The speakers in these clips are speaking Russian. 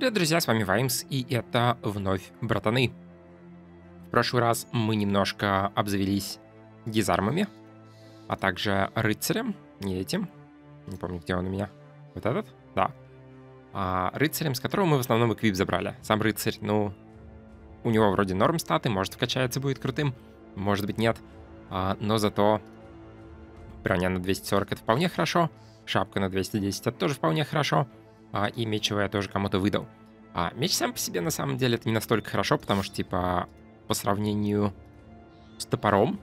Привет, друзья, с вами Ваймс, и это вновь братаны. В прошлый раз мы немножко обзавелись гизармами, а также рыцарем, не этим, не помню, где он у меня, вот этот, да, а рыцарем, с которого мы в основном эквип забрали. Сам рыцарь, ну, у него вроде норм статы, может вкачается, будет крутым, может быть нет, а, но зато броня на 240 это вполне хорошо, шапка на 210 это тоже вполне хорошо, а, и мечевое я тоже кому-то выдал. А меч сам по себе на самом деле это не настолько хорошо, потому что, типа, по сравнению с топором,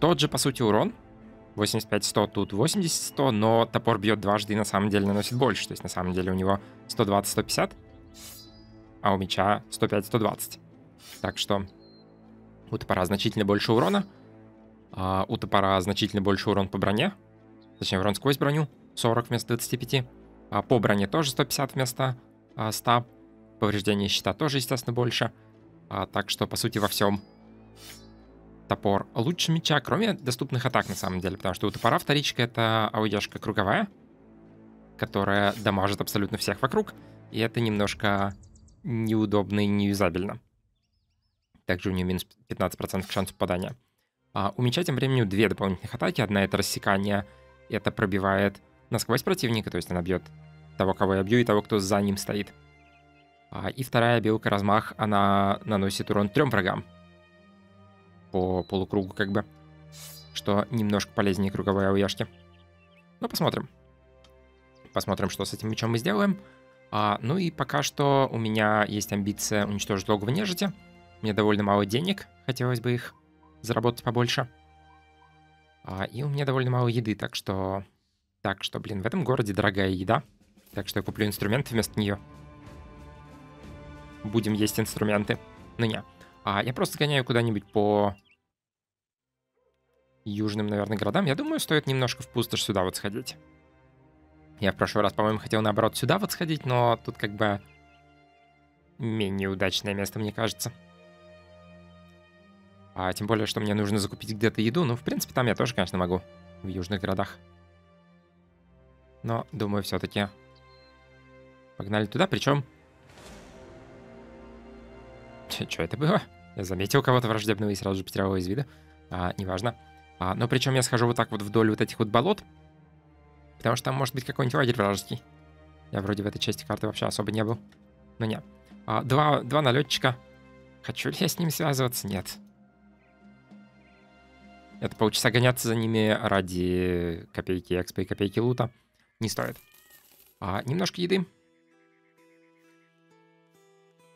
тот же, по сути, урон, 85-100, тут 80-100, но топор бьет дважды и на самом деле наносит больше. То есть на самом деле у него 120-150, а у меча 105-120. Так что у топора значительно больше урона, а у топора значительно больше урон по броне, точнее урон сквозь броню, 40 вместо 25. А по броне тоже 150 вместо 100. А, Повреждение щита тоже, естественно, больше. А, так что, по сути, во всем топор лучше меча, кроме доступных атак, на самом деле. Потому что у топора вторичка — это аудяшка круговая, которая дамажит абсолютно всех вокруг. И это немножко неудобно и неюзабельно. Также у нее минус 15% к шансу попадания. А у меча тем временем две дополнительных атаки. Одна — это рассекание, это пробивает насквозь противника, то есть она бьет того, кого я бью, и того, кто за ним стоит. А, и вторая белка размах, она наносит урон трем врагам. По полукругу как бы. Что немножко полезнее круговой ауяшки. Ну, посмотрим. Посмотрим, что с этим мечом мы сделаем. А, ну и пока что у меня есть амбиция уничтожить логово нежити. Мне довольно мало денег, хотелось бы их заработать побольше. А, и у меня довольно мало еды, так что так что, блин, в этом городе дорогая еда. Так что я куплю инструменты вместо нее. Будем есть инструменты. Ну не. А я просто гоняю куда-нибудь по южным, наверное, городам. Я думаю, стоит немножко в пустошь сюда вот сходить. Я в прошлый раз, по-моему, хотел наоборот сюда вот сходить, но тут как бы менее удачное место, мне кажется. А тем более, что мне нужно закупить где-то еду. Ну, в принципе, там я тоже, конечно, могу. В южных городах. Но, думаю, все-таки погнали туда. Причем... Что это было? Я заметил кого-то враждебного и сразу же потерял его из вида. А, неважно. А, но причем я схожу вот так вот вдоль вот этих вот болот. Потому что там может быть какой-нибудь лагерь вражеский. Я вроде в этой части карты вообще особо не был. Но нет. А, два, два налетчика. Хочу ли я с ним связываться? Нет. Это полчаса гоняться за ними ради копейки экспа и копейки лута не стоит. А, немножко еды.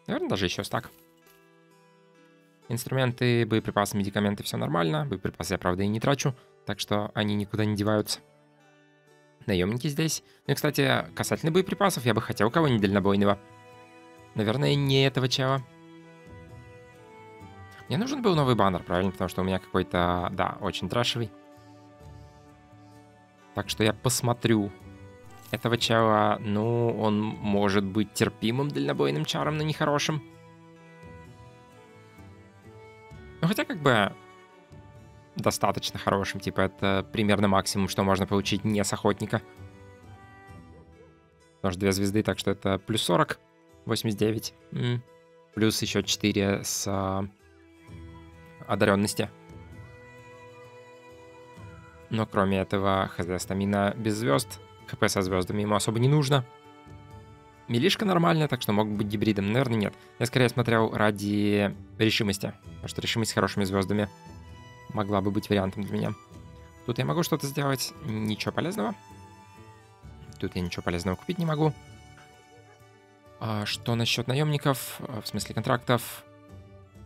Наверное, даже еще стак. Инструменты, боеприпасы, медикаменты, все нормально. Боеприпасы я, правда, и не трачу, так что они никуда не деваются. Наемники здесь. Ну и, кстати, касательно боеприпасов, я бы хотел кого-нибудь дальнобойного. Наверное, не этого чела. Мне нужен был новый баннер, правильно? Потому что у меня какой-то, да, очень трэшевый. Так что я посмотрю, этого чела, ну, он может быть терпимым дальнобойным чаром, но нехорошим. Ну, хотя как бы достаточно хорошим, типа это примерно максимум, что можно получить не с охотника. Потому что две звезды, так что это плюс 40, 89, м-м. плюс еще 4 с а, одаренности. Но кроме этого, хз, стамина без звезд, ХП со звездами ему особо не нужно. Милишка нормальная, так что мог быть гибридом. Наверное, нет. Я скорее смотрел ради решимости. Потому что решимость с хорошими звездами могла бы быть вариантом для меня. Тут я могу что-то сделать. Ничего полезного. Тут я ничего полезного купить не могу. А что насчет наемников? В смысле контрактов?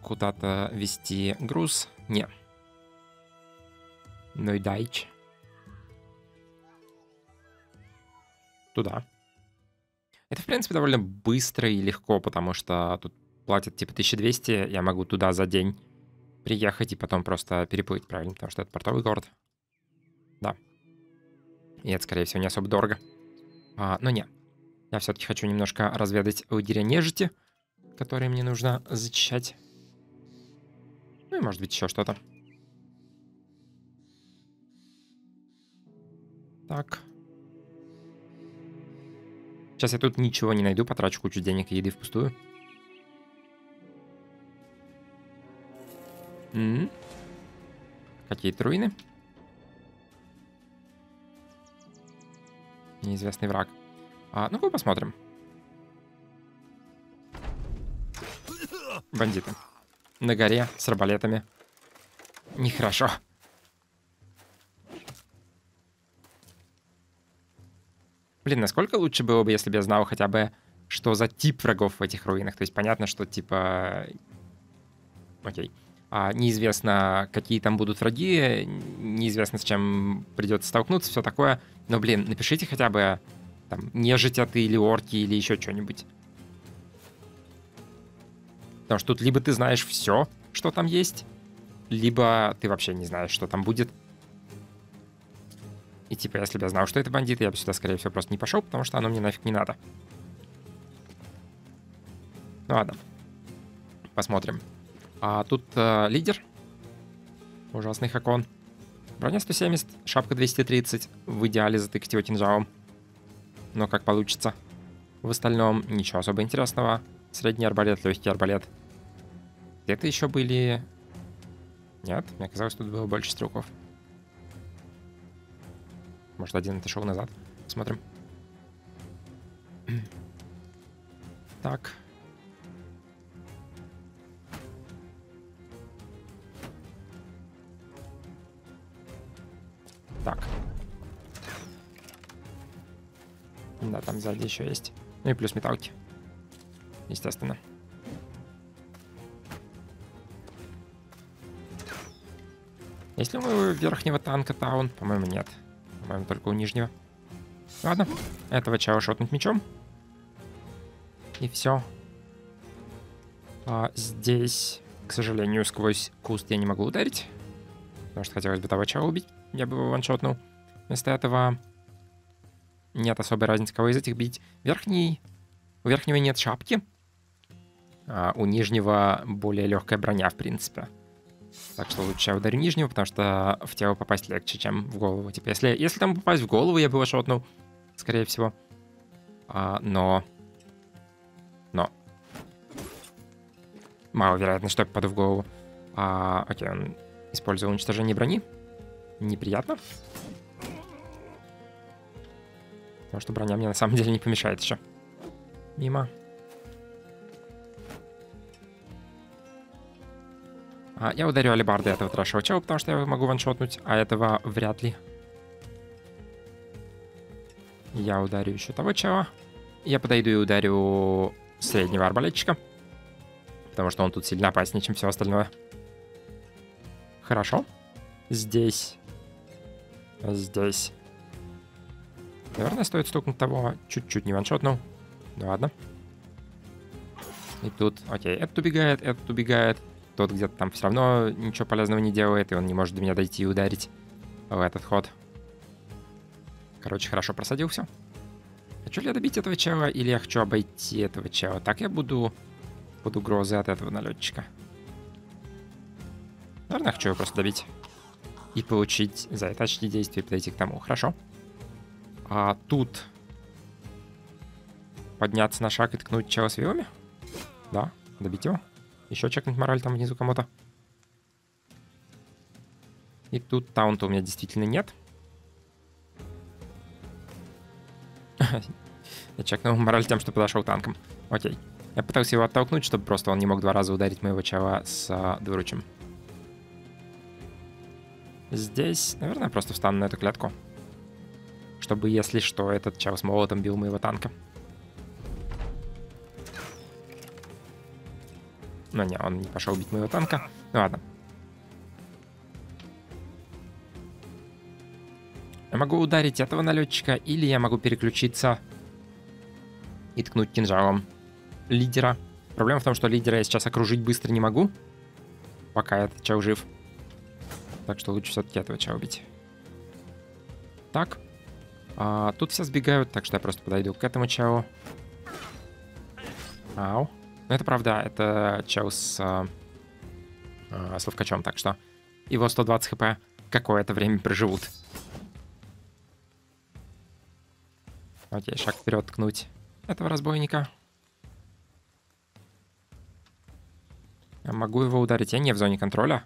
Куда-то вести груз? Не. Ну и дайч. Туда. Это, в принципе, довольно быстро и легко, потому что тут платят типа 1200, я могу туда за день приехать и потом просто переплыть, правильно? Потому что это портовый город. Да. И это, скорее всего, не особо дорого. А, но не. Я все-таки хочу немножко разведать лагеря нежити, которые мне нужно зачищать. Ну и, может быть, еще что-то. Так. Сейчас я тут ничего не найду, потрачу кучу денег и еды впустую. Какие-то руины. Неизвестный враг. А, ну-ка посмотрим. Бандиты. На горе с арбалетами. Нехорошо. Блин, насколько лучше было бы, если бы я знал хотя бы, что за тип врагов в этих руинах. То есть понятно, что типа... Окей. А, неизвестно, какие там будут враги, неизвестно, с чем придется столкнуться, все такое. Но, блин, напишите хотя бы там нежить это или орки или еще что-нибудь. Потому что тут либо ты знаешь все, что там есть, либо ты вообще не знаешь, что там будет. И типа, если бы я знал, что это бандиты, я бы сюда, скорее всего, просто не пошел, потому что оно мне нафиг не надо. Ну ладно. Посмотрим. А тут э, лидер. Ужасный хакон. Броня 170, шапка 230. В идеале затыкать его кинжалом. Но как получится. В остальном ничего особо интересного. Средний арбалет, легкий арбалет. Где-то еще были... Нет, мне казалось, тут было больше стрелков. Может, один отошел назад. Смотрим. Так. Так. Да, там сзади еще есть. Ну и плюс металки. Естественно. Есть ли у верхнего танка таун? По-моему, нет. По-моему, только у нижнего. Ладно, этого чава шотнуть мечом. И все. А здесь, к сожалению, сквозь куст я не могу ударить. Потому что хотелось бы того чава убить. Я бы его ваншотнул. Вместо этого нет особой разницы, кого из этих бить. Верхний... У верхнего нет шапки. А у нижнего более легкая броня, в принципе. Так что лучше ударю нижнего, потому что в тело попасть легче, чем в голову. Типа, если, если там попасть в голову, я бы его шотнул, скорее всего. А, но... Но... Маловероятно, что я попаду в голову. А, окей, он использовал уничтожение брони. Неприятно. Потому что броня мне на самом деле не помешает еще. Мимо. А, я ударю алибарды этого трэшевого чела, потому что я могу ваншотнуть, а этого вряд ли. Я ударю еще того чела. Я подойду и ударю среднего арбалетчика. Потому что он тут сильно опаснее, чем все остальное. Хорошо. Здесь. Здесь. Наверное, стоит стукнуть того. Чуть-чуть не ваншотнул. Ну ладно. И тут, окей, этот убегает, этот убегает тот где-то там все равно ничего полезного не делает, и он не может до меня дойти и ударить в этот ход. Короче, хорошо просадил все. Хочу ли я добить этого чела, или я хочу обойти этого чела? Так я буду под угрозой от этого налетчика. Наверное, хочу его просто добить. И получить за это очки действия и подойти к тому. Хорошо. А тут подняться на шаг и ткнуть чела с вилами? Да, добить его. Еще чекнуть мораль там внизу кому-то. И тут таунта у меня действительно нет. Я чекнул мораль тем, что подошел танком. Окей. Я пытался его оттолкнуть, чтобы просто он не мог два раза ударить моего чела с а, двуручем. Здесь, наверное, просто встану на эту клетку. Чтобы, если что, этот чел с молотом бил моего танка. Но не, он не пошел бить моего танка. Ну ладно. Я могу ударить этого налетчика, или я могу переключиться и ткнуть кинжалом лидера. Проблема в том, что лидера я сейчас окружить быстро не могу, пока этот чел жив. Так что лучше все-таки этого чела убить. Так. А, тут все сбегают, так что я просто подойду к этому челу. Ау. Но это правда, это чел с, э, э, с ловкачом, так что его 120 хп какое-то время проживут. Окей, шаг вперед ткнуть этого разбойника. Я могу его ударить. Я не в зоне контроля.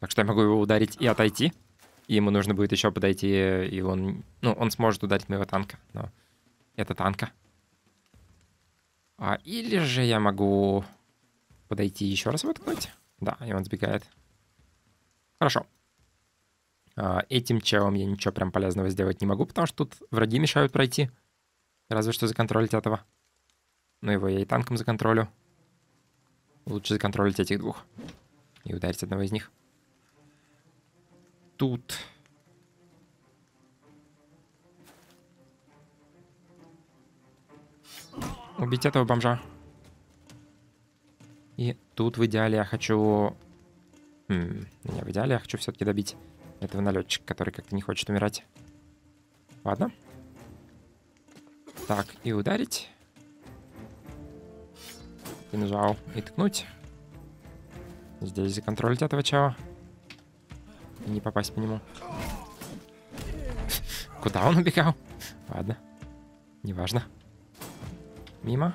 Так что я могу его ударить и отойти. И ему нужно будет еще подойти, и он... Ну, он сможет ударить моего танка, но это танка. А, или же я могу подойти еще раз воткнуть. Да, и он сбегает. Хорошо. А, этим челом я ничего прям полезного сделать не могу, потому что тут враги мешают пройти. Разве что законтролить этого. Но его я и танком законтролю. Лучше законтролить этих двух. И ударить одного из них. Тут... Убить этого бомжа. И тут в идеале я хочу... Хм, не, в идеале я хочу все-таки добить этого налетчика, который как-то не хочет умирать. Ладно. Так, и ударить. И нажал. И ткнуть. Здесь законтролить этого чела. И не попасть по нему. Куда он убегал? Ладно. Неважно. Мимо.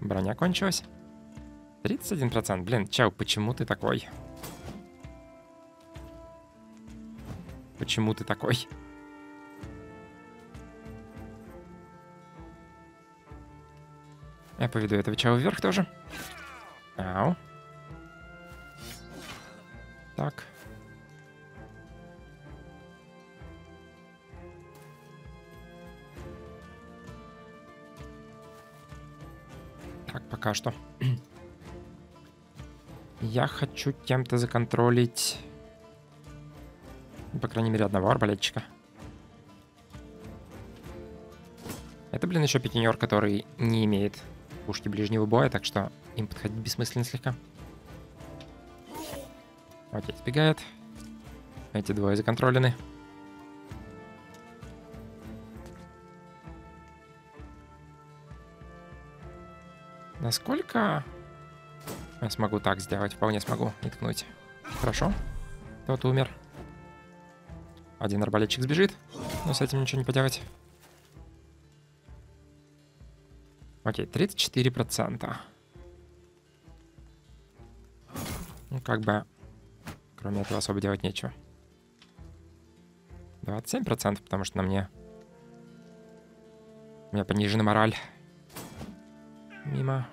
Броня кончилась. 31%. Блин, чел, почему ты такой? Почему ты такой? Я поведу этого чела вверх тоже. Ау. Так. Так, пока что. Я хочу кем-то законтролить... По крайней мере, одного арбалетчика. Это, блин, еще пикинер, который не имеет пушки ближнего боя, так что им подходить бессмысленно слегка. Окей, сбегает. Эти двое законтролены. Насколько я смогу так сделать? Вполне смогу и ткнуть. Хорошо. Тот умер. Один арбалетчик сбежит, но с этим ничего не поделать. Окей, 34%. Ну, как бы, кроме этого особо делать нечего. 27%, потому что на мне... У меня понижена мораль. Мимо.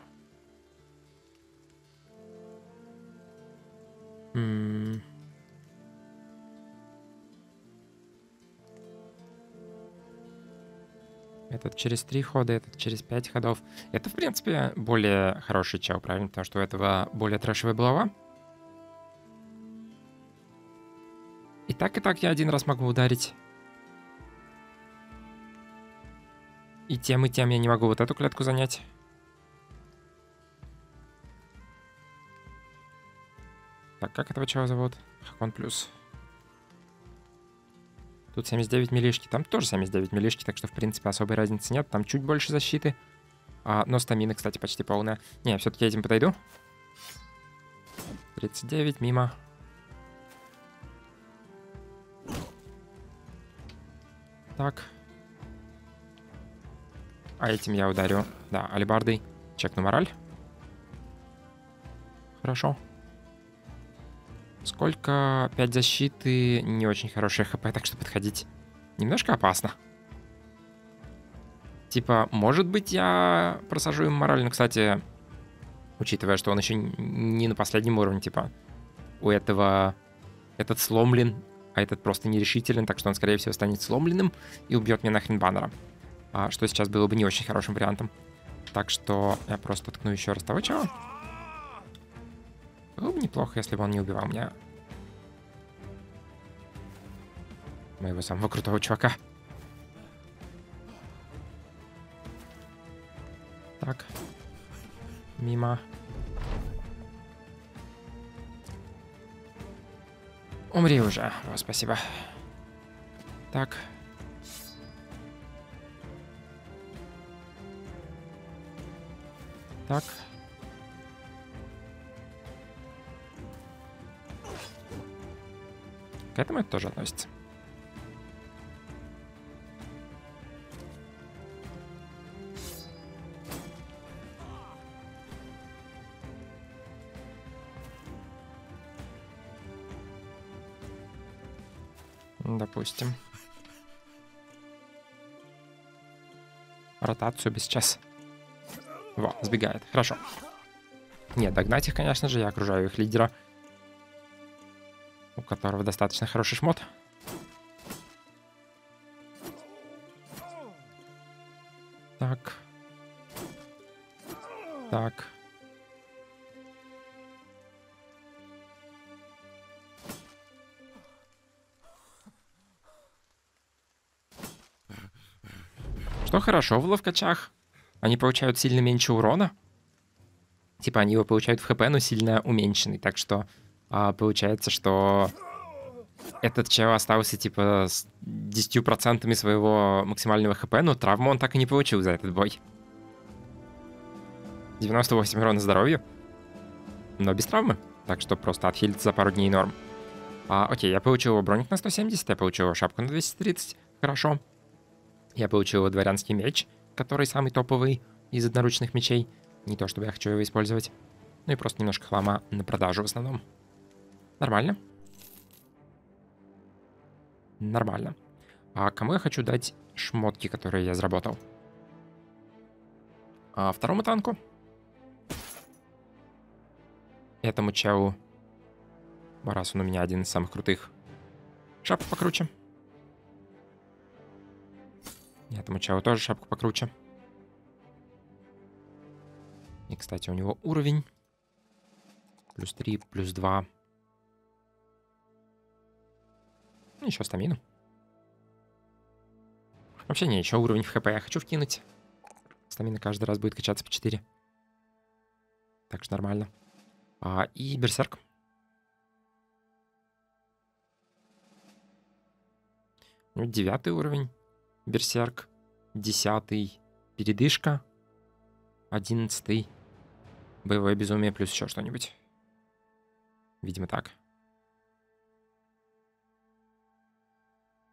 М Этот через три хода, этот через пять ходов. Это, в принципе, более хороший чел, правильно? Потому что у этого более трэшевая голова. И так, и так я один раз могу ударить. И тем, и тем я не могу вот эту клетку занять. Так, как этого чего зовут? Хакон плюс. Тут 79 милишки, там тоже 79 милишки, так что, в принципе, особой разницы нет. Там чуть больше защиты. А, но стамина, кстати, почти полная. Не, все-таки этим подойду. 39, мимо. Так. А этим я ударю. Да, алибардой. Чекну мораль. Хорошо. Сколько? 5 защиты, не очень хорошая хп, так что подходить немножко опасно. Типа, может быть, я просажу им морально, кстати, учитывая, что он еще не на последнем уровне, типа, у этого этот сломлен, а этот просто нерешителен, так что он, скорее всего, станет сломленным и убьет меня нахрен баннером. А, что сейчас было бы не очень хорошим вариантом. Так что я просто ткну еще раз того чего. Было бы неплохо, если бы он не убивал меня. Моего самого крутого чувака. Так. Мимо. Умри уже. О, спасибо. Так. Так. К этому это тоже относится. Допустим. Ротацию бы сейчас. Во, сбегает. Хорошо. Нет, догнать их, конечно же, я окружаю их лидера которого достаточно хороший шмот. Так. Так. Что хорошо в ловкачах? Они получают сильно меньше урона. Типа они его получают в хп, но сильно уменьшенный. Так что а, получается, что этот чел остался типа с 10% своего максимального хп, но травму он так и не получил за этот бой. 98 урона здоровью, но без травмы. Так что просто отхилиться за пару дней норм. А, окей, я получил его броник на 170, я получил его шапку на 230. Хорошо. Я получил его дворянский меч, который самый топовый из одноручных мечей. Не то, чтобы я хочу его использовать. Ну и просто немножко хлама на продажу в основном. Нормально. Нормально. А кому я хочу дать шмотки, которые я заработал? А второму танку. Этому чау. Раз он у меня один из самых крутых. Шапку покруче. Этому чау тоже шапку покруче. И, кстати, у него уровень. Плюс 3, плюс 2. Еще стамину. Вообще не, еще уровень в хп я хочу вкинуть. Стамина каждый раз будет качаться по 4. Так что нормально. А, и берсерк. Ну, девятый уровень. Берсерк. Десятый. Передышка. Одиннадцатый. Боевое безумие плюс еще что-нибудь. Видимо, так.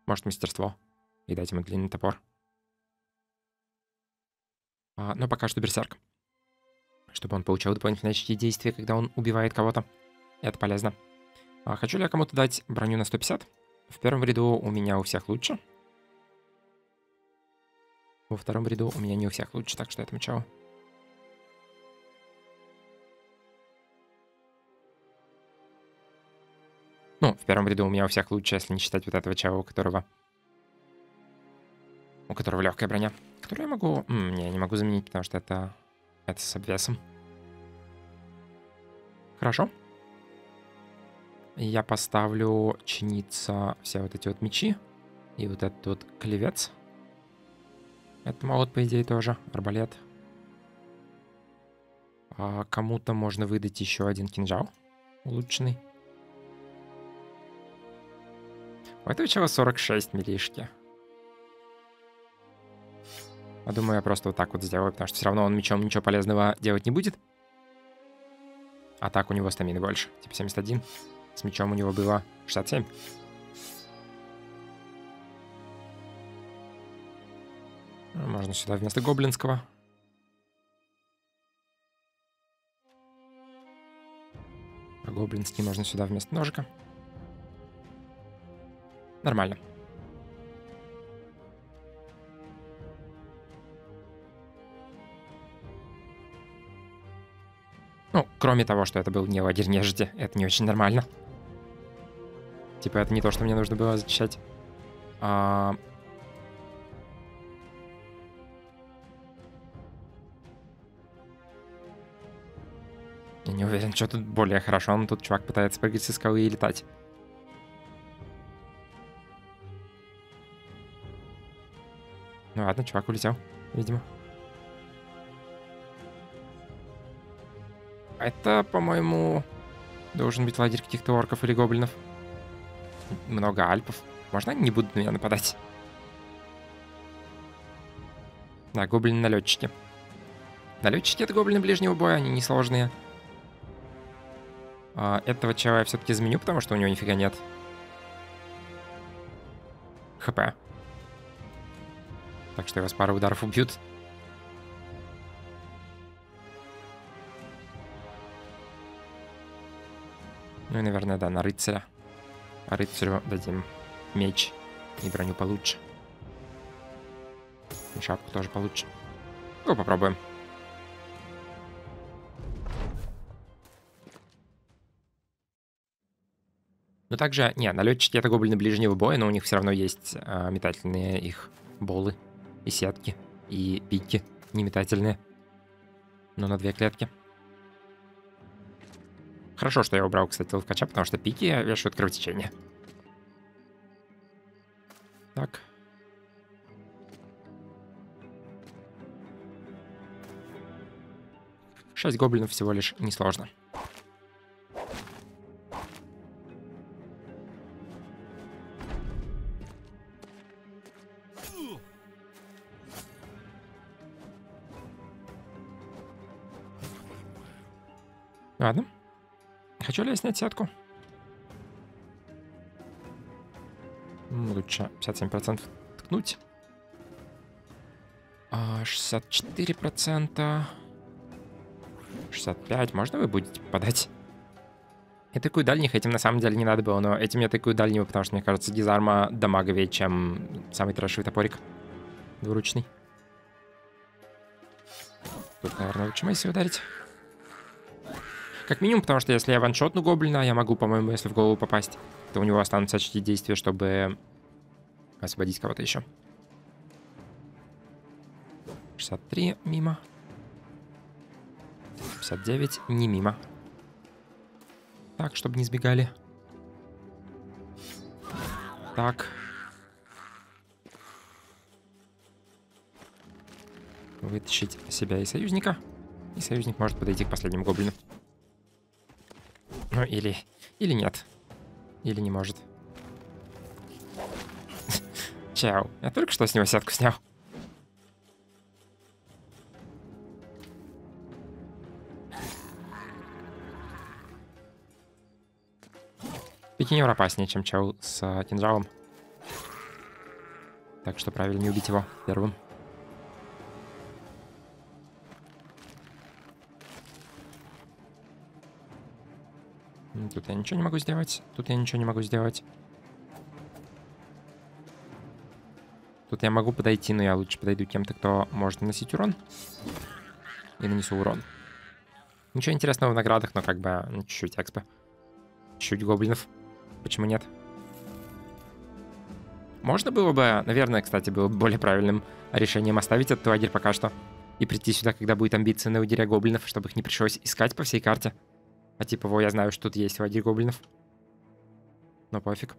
Может, мастерство. И дать ему длинный топор. А, но пока что берсерк. Чтобы он получал дополнительные очки действия, когда он убивает кого-то. Это полезно. А, хочу ли я кому-то дать броню на 150? В первом ряду у меня у всех лучше. Во втором ряду у меня не у всех лучше, так что этому чау. Ну, в первом ряду у меня у всех лучше, если не считать вот этого чава, у которого... У которого легкая броня. Которую я могу... М не, не могу заменить, потому что это... Это с обвесом. Хорошо. Я поставлю чиниться все вот эти вот мечи. И вот этот вот клевец. Это молот, по идее, тоже. Арбалет. А кому-то можно выдать еще один кинжал. Улучшенный. У этого чего 46 милишки. Я думаю, я просто вот так вот сделаю, потому что все равно он мечом ничего полезного делать не будет. А так у него стамины больше. Типа 71. С мечом у него было 67. Можно сюда вместо гоблинского. А гоблинский можно сюда вместо ножика. Нормально. Ну, кроме того, что это был не лагерь нежити, это не очень нормально. Типа, это не то, что мне нужно было защищать. А, Я не уверен, что тут более хорошо. Он тут чувак пытается прыгать со скалы и летать. Ну ладно, чувак улетел, видимо. Это, по-моему, должен быть лагерь каких-то орков или гоблинов. Много альпов. Можно они не будут на меня нападать? Да, гоблины-налетчики. Налетчики — это гоблины ближнего боя, они несложные. А, этого чела я все-таки изменю, потому что у него нифига нет. ХП. Так что его с пары ударов убьют. Ну и, наверное, да, на рыцаря. А рыцарю дадим меч и броню получше. И шапку тоже получше. Ну, попробуем. Но также, не, налетчики это гоблины ближнего боя, но у них все равно есть э, метательные их болы и сетки, и пики не метательные. Но на две клетки. Хорошо, что я убрал, кстати, ловкача, потому что пики вешают кровотечение. Так. Шесть гоблинов всего лишь несложно. Ладно. Хочу ли я снять сетку? Лучше 57% ткнуть. 64%. 65. Можно вы будете попадать? Я такую дальних этим на самом деле не надо было, но этим я такую дальнего, потому что, мне кажется, дизарма дамаговее, чем самый трэшевый топорик. Двуручный. Тут, наверное, лучше Мэйси ударить. Как минимум, потому что если я ваншотну гоблина, я могу, по-моему, если в голову попасть, то у него останутся очки действия, чтобы освободить кого-то еще. 63 мимо. 59 не мимо. Так, чтобы не сбегали. Так. Вытащить себя и союзника. И союзник может подойти к последнему гоблину. Ну, или... Или нет. Или не может. Чао. Я только что с него сетку снял. Пикинер опаснее, чем чел с uh, кинжалом. Так что правильнее убить его первым. Тут я ничего не могу сделать. Тут я ничего не могу сделать. Тут я могу подойти, но я лучше подойду кем-то, кто может наносить урон. И нанесу урон. Ничего интересного в наградах, но как бы ну, чуть-чуть экспа. Чуть гоблинов. Почему нет? Можно было бы, наверное, кстати, было бы более правильным решением оставить этот лагерь пока что. И прийти сюда, когда будет амбиция на удере гоблинов, чтобы их не пришлось искать по всей карте. А типа, во, я знаю, что тут есть лагерь гоблинов. Но пофиг.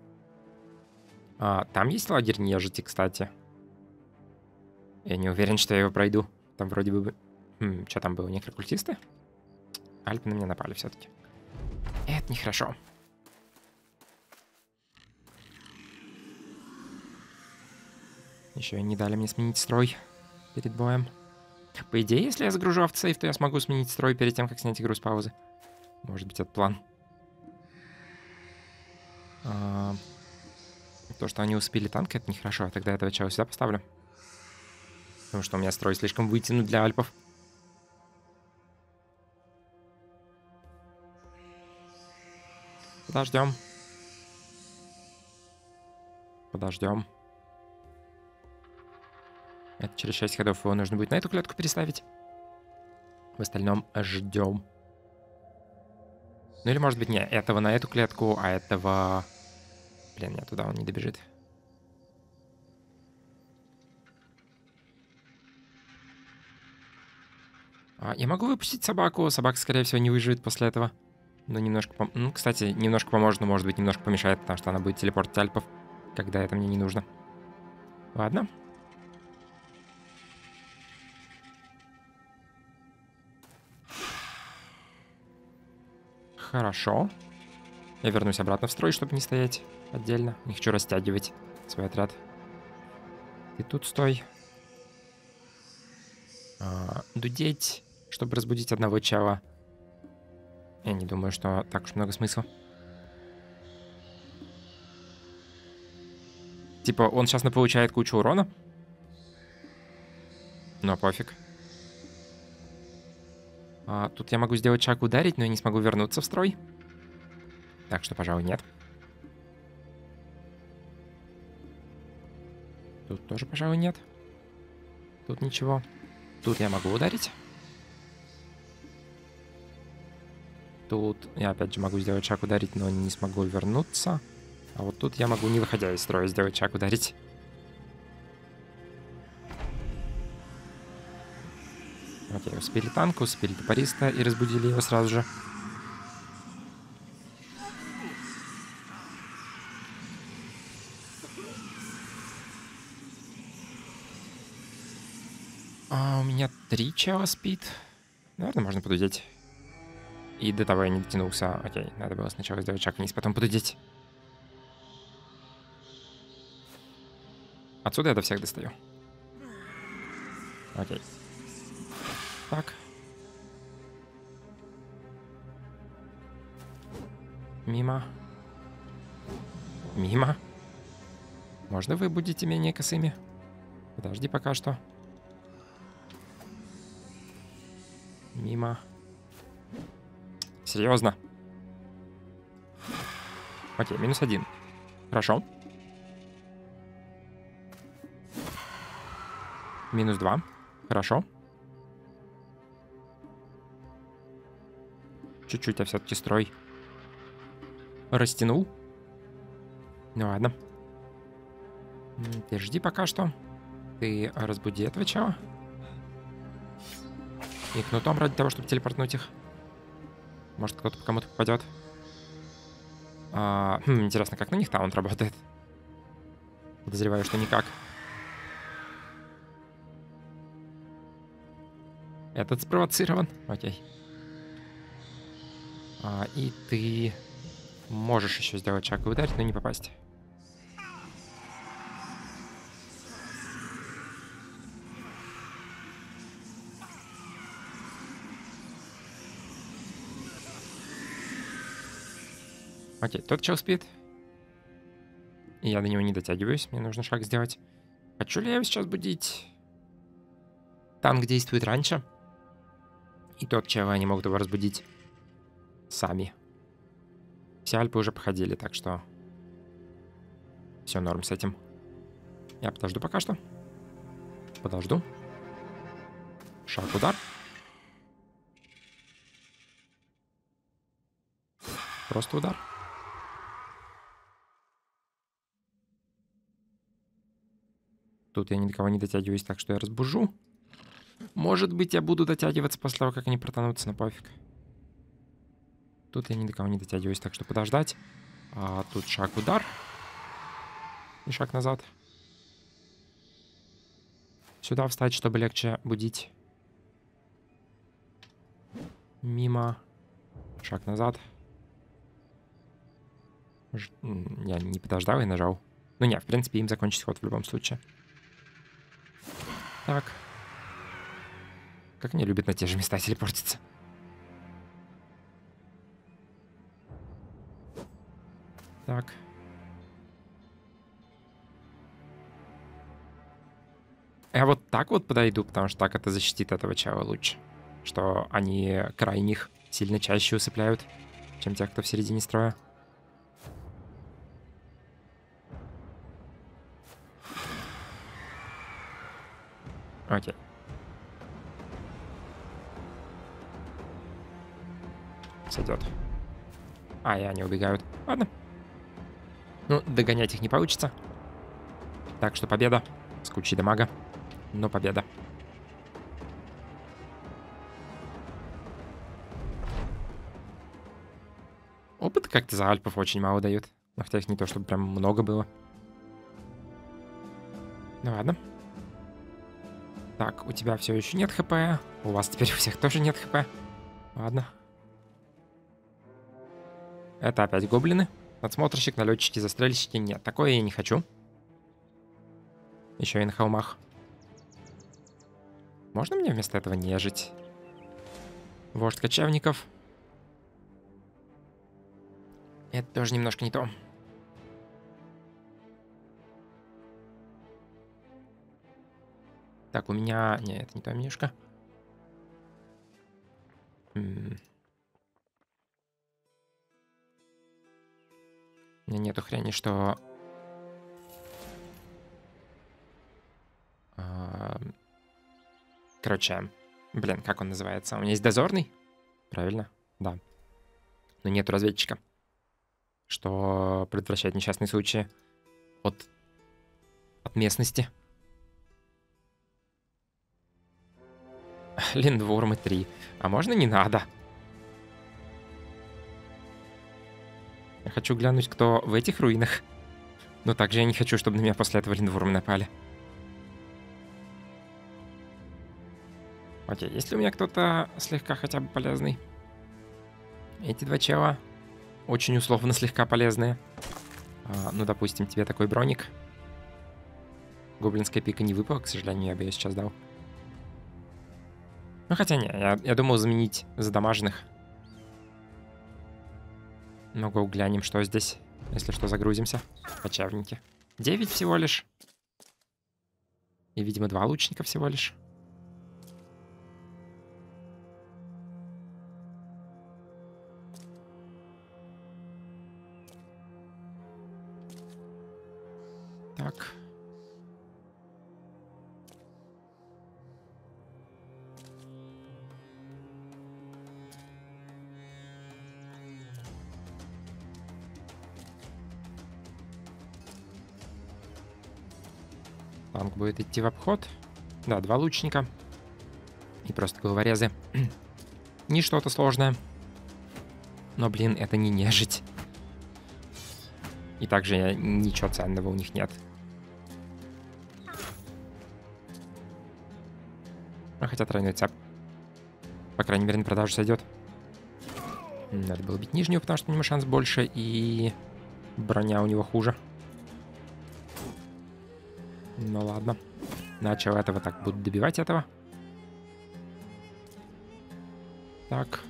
А, там есть лагерь нежити, кстати. Я не уверен, что я его пройду. Там вроде бы... Хм, что там было, некрокультисты? Альпы на меня напали все-таки. Это нехорошо. Еще и не дали мне сменить строй перед боем. По идее, если я загружу автосейв, то я смогу сменить строй перед тем, как снять игру с паузы. Может быть, это план. А, то, что они успели танк, это нехорошо. Я тогда этого чела сюда поставлю. Потому что у меня строй слишком вытянут для альпов. Подождем. Подождем. Это через 6 ходов его нужно будет на эту клетку переставить. В остальном ждем. Ну или может быть не, этого на эту клетку, а этого... Блин, нет, туда он не добежит. А, я могу выпустить собаку, собака, скорее всего, не выживет после этого. Но немножко... Пом... Ну, кстати, немножко поможет, но, может быть, немножко помешает, потому что она будет телепортить альпов, когда это мне не нужно. Ладно. Хорошо. Я вернусь обратно в строй, чтобы не стоять отдельно. Не хочу растягивать свой отряд. Ты тут стой. А, дудеть, чтобы разбудить одного чела. Я не думаю, что так уж много смысла. Типа, он сейчас получает кучу урона. Но пофиг. А, тут я могу сделать шаг ударить, но я не смогу вернуться в строй. Так что, пожалуй, нет. Тут тоже, пожалуй, нет. Тут ничего. Тут я могу ударить. Тут я опять же могу сделать шаг ударить, но не смогу вернуться. А вот тут я могу, не выходя из строя, сделать шаг ударить. Окей, успели танк, успели топориста и разбудили его сразу же. А, у меня три чела спит. Наверное, можно подудеть. И до того я не дотянулся. Окей, надо было сначала сделать шаг вниз, потом подудеть. Отсюда я до всех достаю. Окей. Так. Мимо. Мимо. Можно вы будете менее косыми? Подожди пока что. Мимо. Серьезно? Окей, минус один. Хорошо. Минус два. Хорошо. Чуть-чуть я все-таки строй растянул. Ну ладно. Ты жди пока что. Ты разбуди этого чела. И кнутом ради того, чтобы телепортнуть их. Может, кто-то по кому-то попадет. А, хм, интересно, как на них таунт работает. Подозреваю, что никак. Этот спровоцирован. Окей. А, и ты можешь еще сделать шаг и ударить, но не попасть. Окей, тот чел спит. И я до него не дотягиваюсь, мне нужно шаг сделать. Хочу ли я его сейчас будить? Танк действует раньше. И тот чел они могут его разбудить сами. Все Альпы уже походили, так что... Все норм с этим. Я подожду пока что. Подожду. Шаг, удар. Просто удар. Тут я никого не дотягиваюсь, так что я разбужу. Может быть, я буду дотягиваться после того, как они протонутся, но пофиг. Тут я ни до кого не дотягиваюсь, так что подождать. А, тут шаг удар. И шаг назад. Сюда встать, чтобы легче будить. Мимо. Шаг назад. Ж... Я не подождал и нажал. Ну не, в принципе, им закончить ход в любом случае. Так. Как не любят на те же места телепортиться. Так. Я вот так вот подойду, потому что так это защитит этого чела лучше. Что они крайних сильно чаще усыпляют, чем тех, кто в середине строя. Окей. Сойдет. А, и они убегают. Ладно. Ну, догонять их не получится. Так что победа. С кучей дамага. Но победа. Опыт как-то за альпов очень мало дают. Хотя их не то, чтобы прям много было. Ну ладно. Так, у тебя все еще нет хп. У вас теперь у всех тоже нет хп. Ладно. Это опять гоблины. Надсмотрщик, налетчики, застрельщики. Нет, такое я не хочу. Еще и на холмах. Можно мне вместо этого нежить? Вождь кочевников. Это тоже немножко не то. Так, у меня... Не, это не то менюшка. меня нету хрени, что... А, короче, блин, как он называется? У меня есть дозорный? Правильно? Да. Но нету разведчика. Что предотвращает несчастные случаи от, от местности. Линдвормы 3. А можно не надо? Я хочу глянуть, кто в этих руинах. Но также я не хочу, чтобы на меня после этого линдвормы напали. Окей, есть ли у меня кто-то слегка хотя бы полезный? Эти два чела очень условно слегка полезные. А, ну, допустим, тебе такой броник. Гоблинская пика не выпала, к сожалению, я бы ее сейчас дал. Ну, хотя не, я, я думал заменить задамаженных. Ну-ка, глянем, что здесь. Если что, загрузимся. Кочевники. 9 всего лишь. И, видимо, два лучника всего лишь. Так. Будет идти в обход. Да, два лучника. И просто головорезы. не что-то сложное. Но, блин, это не нежить. И также ничего ценного у них нет. А хотя тройной цеп. По крайней мере, на продажу сойдет. Надо было бить нижнюю, потому что у него шанс больше, и броня у него хуже. Ну ладно. Начал этого, так, буду добивать этого. Так.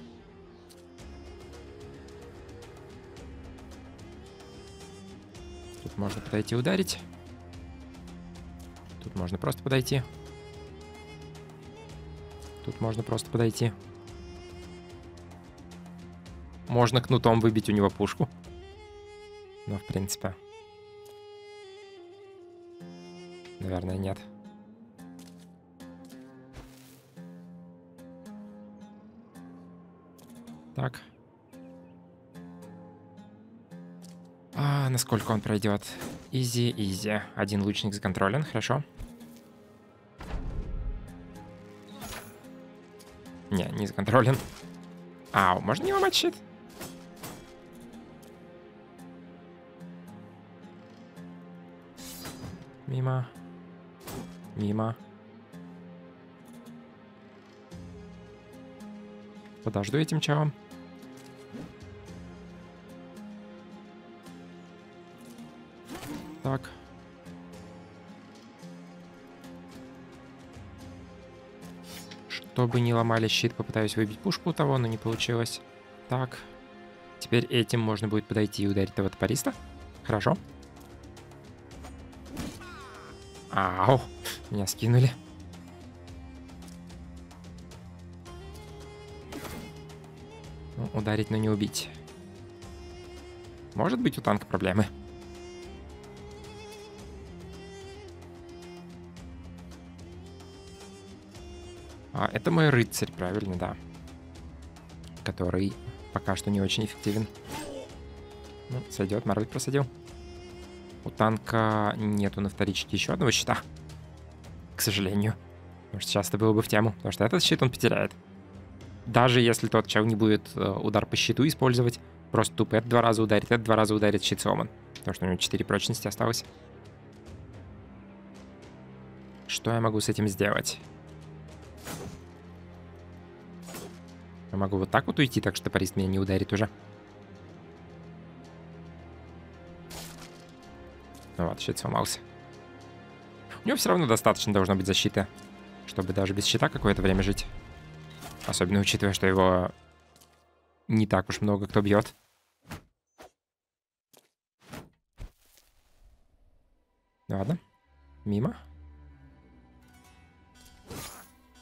Тут можно подойти ударить. Тут можно просто подойти. Тут можно просто подойти. Можно кнутом выбить у него пушку. Но, в принципе... Наверное, нет. Так. А, насколько он пройдет? Изи, изи. Один лучник законтролен, хорошо. Не, не законтролен. Ау, можно не ломать щит? Мимо. Мимо. Подожду этим чавом. Так. Чтобы не ломали щит, попытаюсь выбить пушку у того, но не получилось. Так. Теперь этим можно будет подойти и ударить того топориста. Хорошо. Ау. Меня скинули. Ну, ударить, но не убить. Может быть у танка проблемы. А, это мой рыцарь, правильно, да. Который пока что не очень эффективен. Ну, сойдет, Марль просадил. У танка нету на вторичке еще одного щита. Сожалению. Потому что сейчас это было бы в тему. Потому что этот щит он потеряет. Даже если тот чел не будет э, удар по щиту использовать, просто тупо это два раза ударит, это два раза ударит щит Соман. Потому что у него 4 прочности осталось. Что я могу с этим сделать? Я могу вот так вот уйти, так что топорист меня не ударит уже. Ну вот, щит сломался. У него все равно достаточно должно быть защиты, чтобы даже без щита какое-то время жить. Особенно учитывая, что его не так уж много кто бьет. Ладно. Мимо.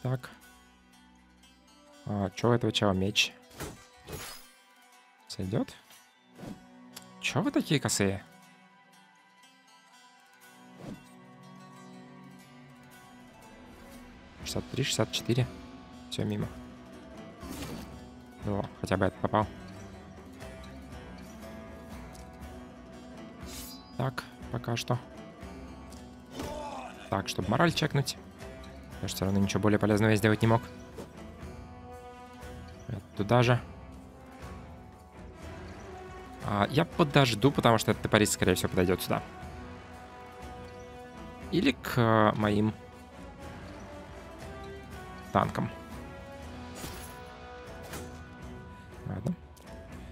Так. А, чё у этого чела меч? Сойдет? Чё вы такие косые? 63, 64. Все мимо. О, хотя бы это попал. Так, пока что. Так, чтобы мораль чекнуть. Я все равно ничего более полезного я сделать не мог. Это туда же. А, я подожду, потому что этот топорист, скорее всего, подойдет сюда. Или к э, моим танкам. Ладно.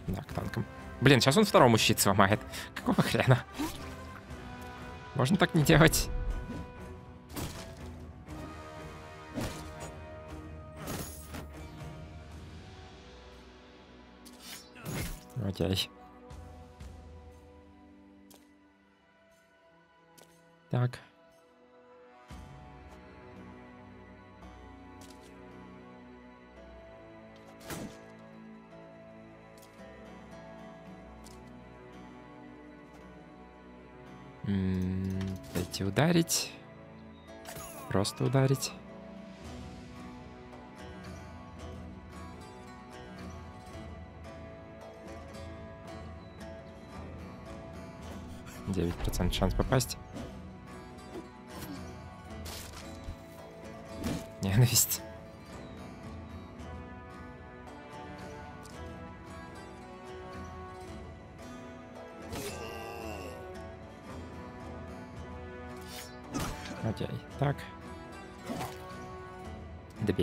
Да, к танкам. Блин, сейчас он второму щит сломает. Какого хрена? Можно так не делать. Окей. Так. Дайте ударить. Просто ударить. Девять процентов шанс попасть. Ненависть.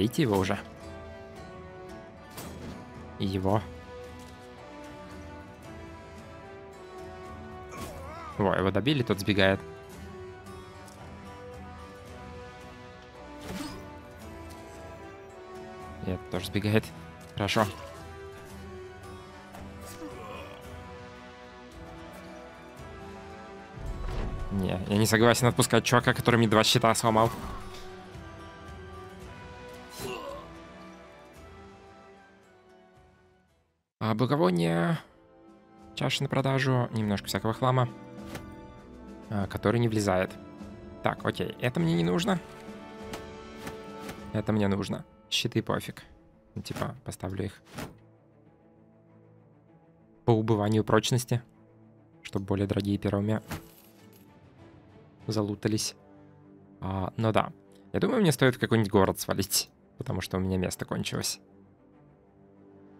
Добейте его уже. Его. О, его добили, тот сбегает. И этот тоже сбегает. Хорошо. Не, я не согласен отпускать чувака, который мне два щита сломал. Благовоние... Чаши на продажу, немножко всякого хлама, а, который не влезает. Так, окей, это мне не нужно. Это мне нужно. Щиты пофиг. Ну, типа, поставлю их по убыванию прочности, чтобы более дорогие первыми залутались. А, но да. Я думаю, мне стоит в какой-нибудь город свалить, потому что у меня место кончилось.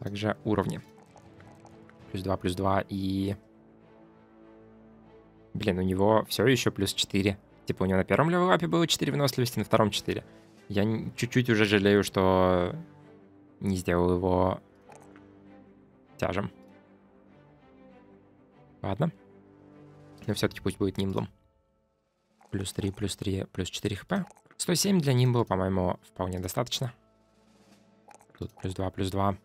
Также уровни. Плюс 2, плюс 2 и... Блин, у него все еще плюс 4. Типа у него на первом левелапе было 4 выносливости, на втором 4. Я чуть-чуть уже жалею, что не сделал его тяжем. Ладно. Но все-таки пусть будет нимблом. Плюс 3, плюс 3, плюс 4 хп. 107 для нимбла, по-моему, вполне достаточно. Тут плюс 2, плюс 2.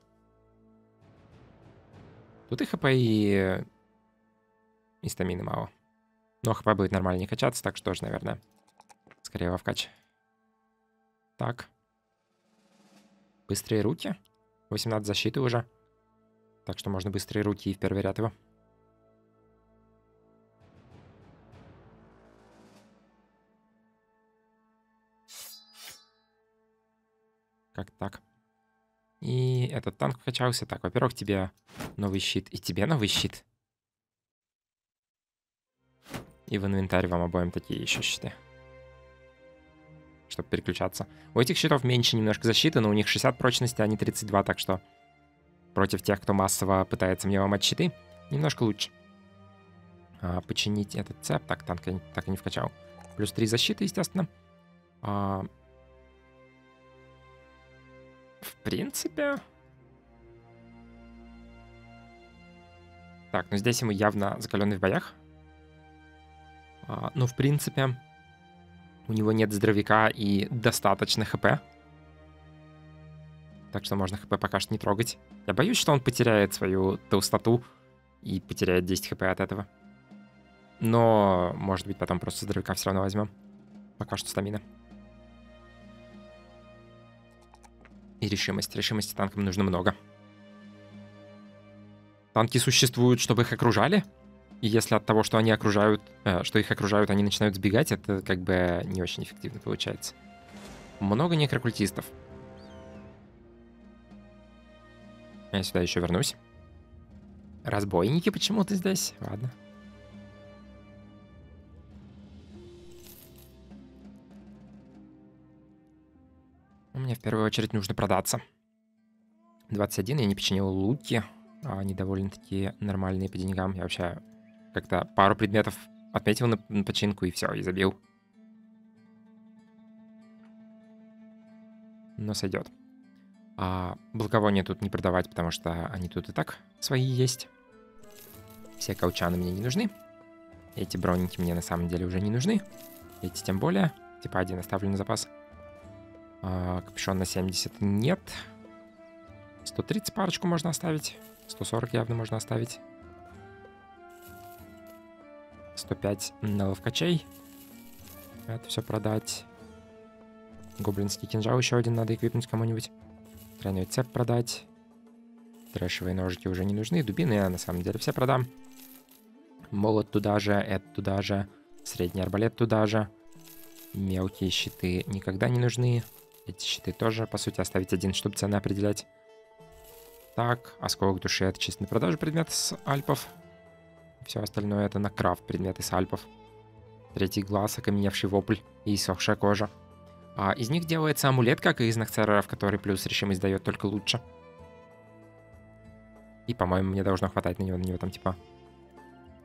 Тут и хп, и... И стамины мало. Но хп будет нормально не качаться, так что тоже, наверное, скорее во вкач. Так. Быстрые руки. 18 защиты уже. Так что можно быстрые руки и в первый ряд его. Как так? И этот танк вкачался. Так, во-первых, тебе новый щит. И тебе новый щит. И в инвентарь вам обоим такие еще щиты. Чтобы переключаться. У этих щитов меньше немножко защиты, но у них 60 прочности, а не 32, так что против тех, кто массово пытается мне ломать щиты, немножко лучше. А, починить этот цеп. Так, танк я так и не вкачал. Плюс 3 защиты, естественно. А, в принципе... Так, ну здесь ему явно закаленный в боях. А, ну, в принципе, у него нет здоровяка и достаточно хп. Так что можно хп пока что не трогать. Я боюсь, что он потеряет свою толстоту и потеряет 10 хп от этого. Но, может быть, потом просто здоровяка все равно возьмем. Пока что стамина. И решимость. Решимости танкам нужно много. Танки существуют, чтобы их окружали. И если от того, что они окружают, э, что их окружают, они начинают сбегать, это как бы не очень эффективно получается. Много некрокультистов. Я сюда еще вернусь. Разбойники почему-то здесь. Ладно. Мне в первую очередь нужно продаться. 21, я не починил луки. А они довольно-таки нормальные по деньгам. Я вообще как-то пару предметов отметил на, на починку и все, и забил. Но сойдет. А благовония тут не продавать, потому что они тут и так свои есть. Все каучаны мне не нужны. Эти броники мне на самом деле уже не нужны. Эти тем более. Типа один оставлю на запас. А, капюшон на 70 нет. 130 парочку можно оставить. 140 явно можно оставить. 105 на ловкачей. Это все продать. Гоблинский кинжал еще один надо эквипнуть кому-нибудь. Тройной цеп продать. Трэшевые ножики уже не нужны. Дубины я на самом деле все продам. Молот туда же, это туда же. Средний арбалет туда же. Мелкие щиты никогда не нужны. Эти щиты тоже, по сути, оставить один, чтобы цены определять. Так, осколок души это чисто на продажу предмет с альпов. Все остальное это на крафт предметы с альпов. Третий глаз, окаменевший вопль и иссохшая кожа. А из них делается амулет, как и из Нахцереров, который плюс решимость дает только лучше. И, по-моему, мне должно хватать на него, на него там типа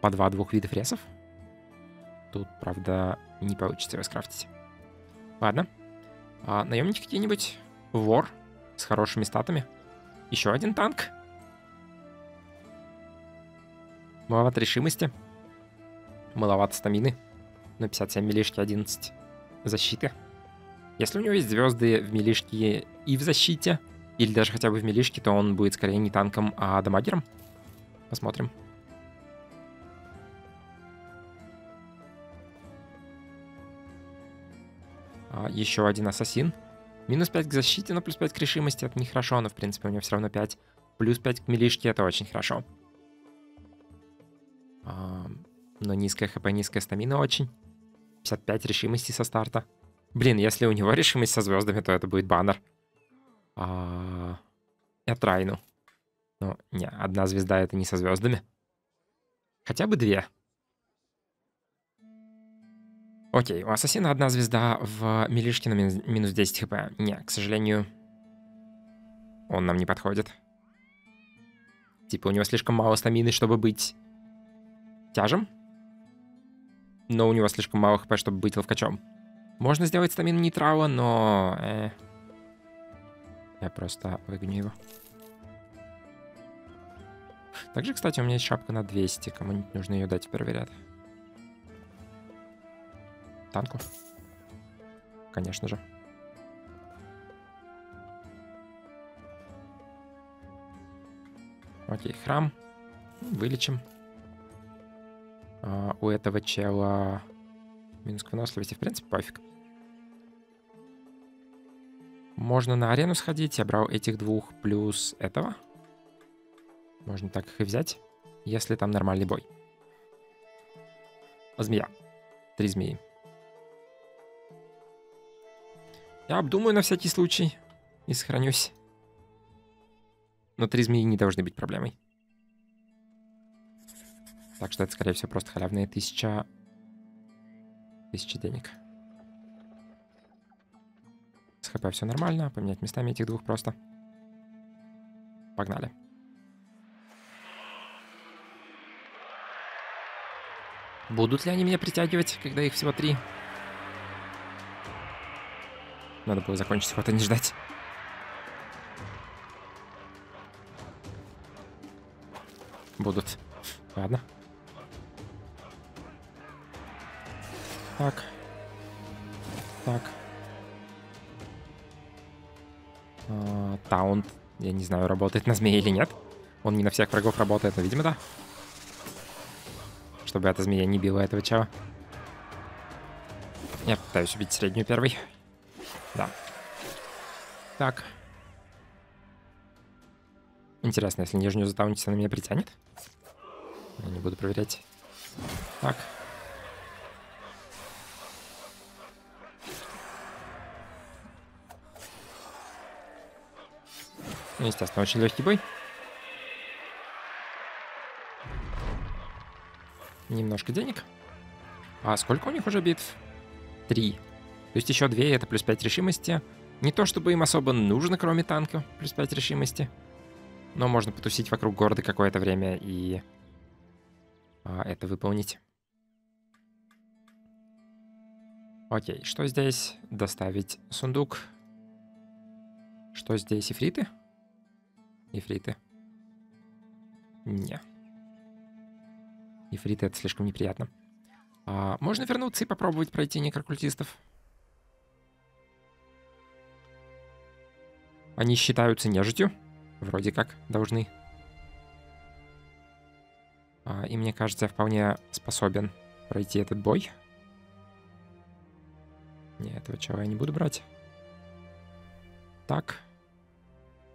по два двух видов ресов. Тут, правда, не получится его скрафтить. Ладно. А, наемники какие-нибудь? Вор с хорошими статами. Еще один танк. Маловато решимости. Маловато стамины. На 57 милишки 11 защиты. Если у него есть звезды в милишке и в защите, или даже хотя бы в милишке, то он будет скорее не танком, а дамагером. Посмотрим. Еще один ассасин. Минус 5 к защите, но плюс 5 к решимости. Это нехорошо, но в принципе у него все равно 5. Плюс 5 к милишке это очень хорошо. А, но низкая хп, низкая стамина очень. 55 решимости со старта. Блин, если у него решимость со звездами, то это будет баннер. А, я трайну. Ну, не, одна звезда это не со звездами. Хотя бы две. Окей, у Ассасина одна звезда в Милишке на минус 10 хп. Не, к сожалению, он нам не подходит. Типа у него слишком мало стамины, чтобы быть тяжем. Но у него слишком мало хп, чтобы быть ловкачом. Можно сделать стамину нейтрала, но... Э, я просто выгоню его. Также, кстати, у меня есть шапка на 200. Кому-нибудь нужно ее дать, проверять танков. Конечно же. Окей, храм. Вылечим. А, у этого чела минус к выносливости, в принципе, пофиг. Можно на арену сходить. Я брал этих двух плюс этого. Можно так их и взять, если там нормальный бой. Змея. Три змеи. Я обдумаю на всякий случай и сохранюсь. Но три змеи не должны быть проблемой. Так что это, скорее всего, просто халявные тысяча... Тысяча денег. С хп все нормально. Поменять местами этих двух просто. Погнали. Будут ли они меня притягивать, когда их всего три? Надо было закончить ход, а не ждать. Будут. Ладно. Так. Так. А, таунт. Я не знаю, работает на змее или нет. Он не на всех врагов работает, но, видимо, да. Чтобы эта змея не била этого чела. Я пытаюсь убить среднюю первый. Да. Так. Интересно, если нижнюю затаунить, она меня притянет? Я не буду проверять. Так. Ну, естественно, очень легкий бой. Немножко денег. А сколько у них уже битв? Три. То есть еще две, это плюс 5 решимости. Не то чтобы им особо нужно, кроме танка, плюс 5 решимости. Но можно потусить вокруг города какое-то время и а, это выполнить. Окей, что здесь? Доставить сундук. Что здесь? Ифриты? Ифриты. Не. Ифриты — это слишком неприятно. А, можно вернуться и попробовать пройти некрокультистов. Они считаются нежитью. Вроде как должны. А, и мне кажется, я вполне способен пройти этот бой. Не, этого чего я не буду брать. Так.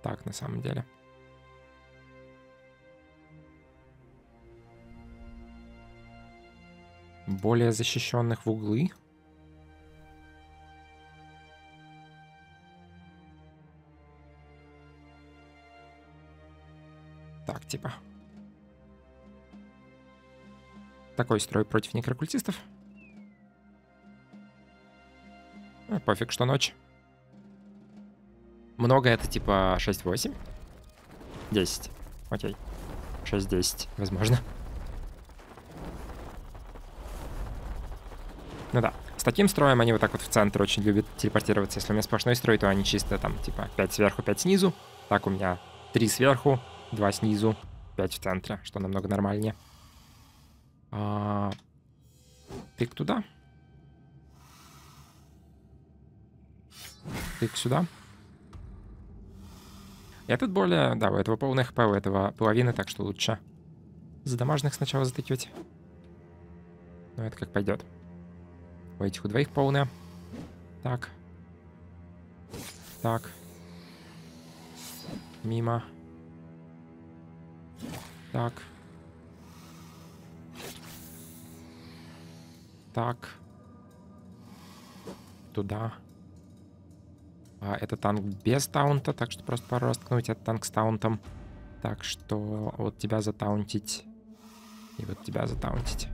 Так, на самом деле. Более защищенных в углы. Типа. Такой строй против некрокультистов. Ну, пофиг, что ночь. Много это типа 6-8? 10. Окей. 6-10, возможно. Ну да. С таким строем они вот так вот в центр очень любят телепортироваться. Если у меня сплошной строй, то они чисто там типа 5 сверху, 5 снизу. Так у меня 3 сверху, 2 снизу, 5 в центре, что намного нормальнее. А... Тык туда. Тык сюда. Этот более... Да, у этого полный хп, у этого половины, так что лучше за домашних сначала затыкивать. Ну, это как пойдет. У этих у двоих полная. Так. Так. Мимо. Так. Так. Туда. А, это танк без таунта, так что просто пару раз ткнуть. Это танк с таунтом. Так что вот тебя затаунтить. И вот тебя затаунтить.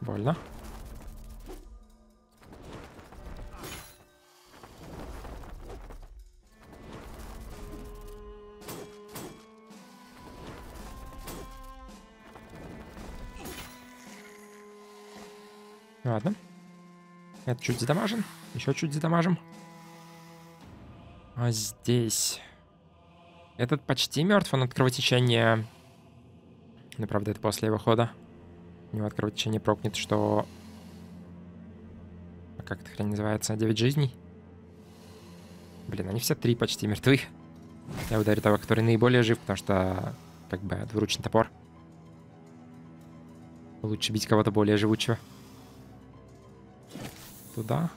Больно. Ладно. Это чуть задамажен. Еще чуть задамажим. А здесь... Этот почти мертв, он от кровотечения... Ну, правда, это после его хода. У него от кровотечения прокнет, что... А как это хрень называется? 9 жизней? Блин, они все три почти мертвы. Я ударю того, который наиболее жив, потому что... Как бы двуручный топор. Лучше бить кого-то более живучего. Туда.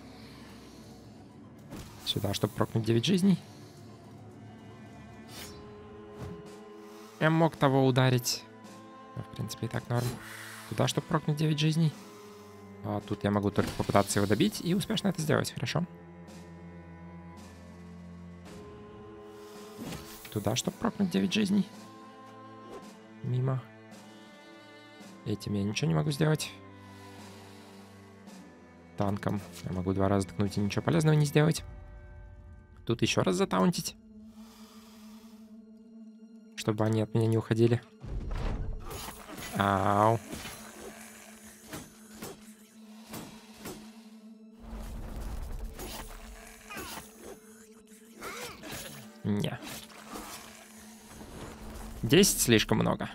Сюда, чтобы прокнуть 9 жизней. Я мог того ударить. Но, в принципе, и так норм. Туда, чтобы прокнуть 9 жизней. А тут я могу только попытаться его добить и успешно это сделать. Хорошо. Туда, чтобы прокнуть 9 жизней. Мимо. Этим я ничего не могу сделать танком. Я могу два раза ткнуть и ничего полезного не сделать. Тут еще раз затаунтить. Чтобы они от меня не уходили. Ау. Не. 10 слишком много.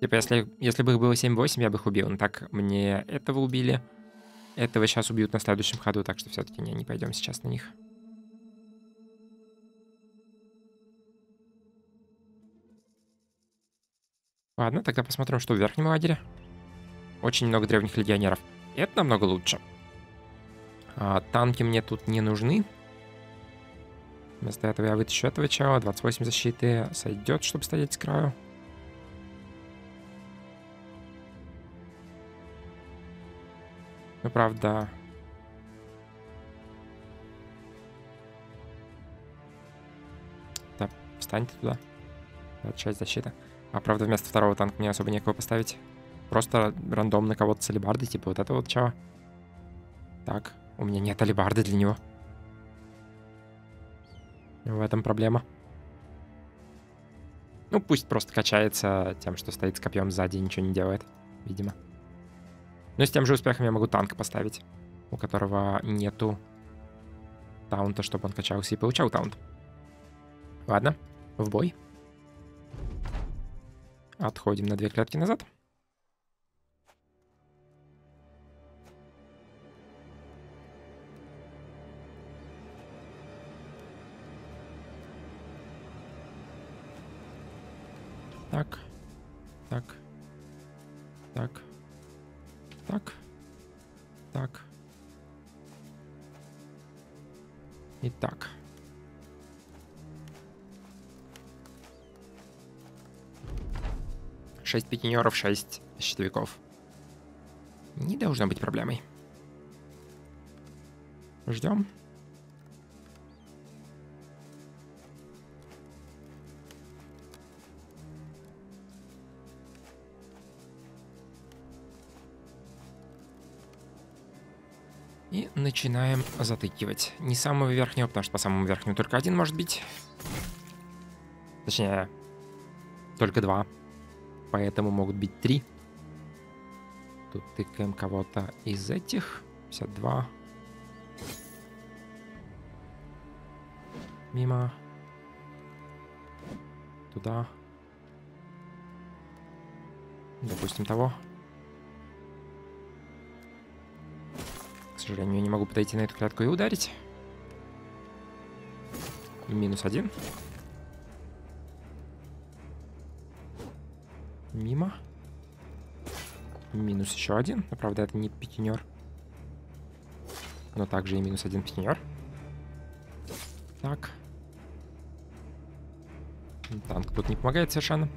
Типа, если, если бы их было 7-8, я бы их убил. Но так мне этого убили. Этого сейчас убьют на следующем ходу, так что все-таки не, не пойдем сейчас на них. Ладно, тогда посмотрим, что в верхнем лагере. Очень много древних легионеров. Это намного лучше. А, танки мне тут не нужны. Вместо этого я вытащу этого чела. 28 защиты сойдет, чтобы стоять с краю. Ну, правда... Да, встаньте туда. Да, часть защиты. А правда, вместо второго танка мне особо некого поставить. Просто рандомно кого-то с алибардой, типа вот это вот чего. Так, у меня нет алибарды для него. В этом проблема. Ну, пусть просто качается тем, что стоит с копьем сзади и ничего не делает, видимо. Но с тем же успехом я могу танк поставить, у которого нету таунта, чтобы он качался и получал таунт. Ладно, в бой. Отходим на две клетки назад. Так. Так. Так. Так. Так. И так. Шесть пикинеров, шесть щитовиков. Не должно быть проблемой. Ждем. Начинаем затыкивать. Не самого верхнего, потому что по самому верхнему только один может быть. Точнее, только два. Поэтому могут быть три. Тут тыкаем кого-то из этих. 52. Мимо. Туда. Допустим, того. Сожалению, я не могу подойти на эту клетку и ударить. Минус один. Мимо. Минус еще один. Но, правда, это не пикинер. Но также и минус один пикинер. Так. Танк тут не помогает совершенно.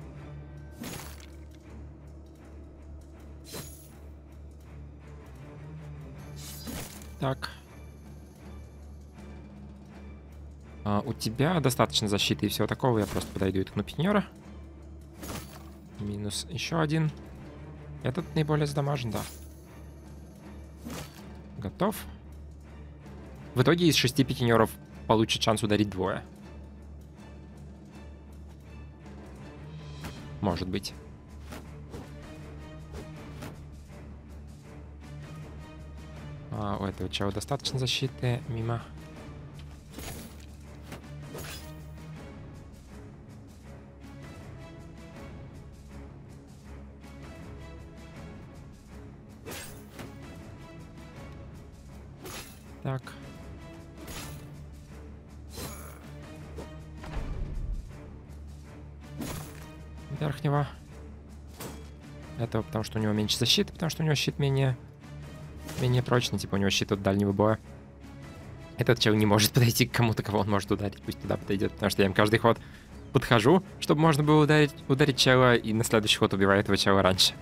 Так. А, у тебя достаточно защиты и всего такого. Я просто подойду и ткну пикинера. Минус еще один. Этот наиболее задамажен, да. Готов. В итоге из шести пикинеров получит шанс ударить двое. Может быть. А, у этого чего достаточно защиты. Мимо. Так. Верхнего. Этого, потому что у него меньше защиты, потому что у него щит менее менее прочный, типа у него щит от дальнего боя. Этот чел не может подойти к кому-то, кого он может ударить, пусть туда подойдет, потому что я им каждый ход подхожу, чтобы можно было ударить, ударить чела, и на следующий ход убиваю этого чела раньше.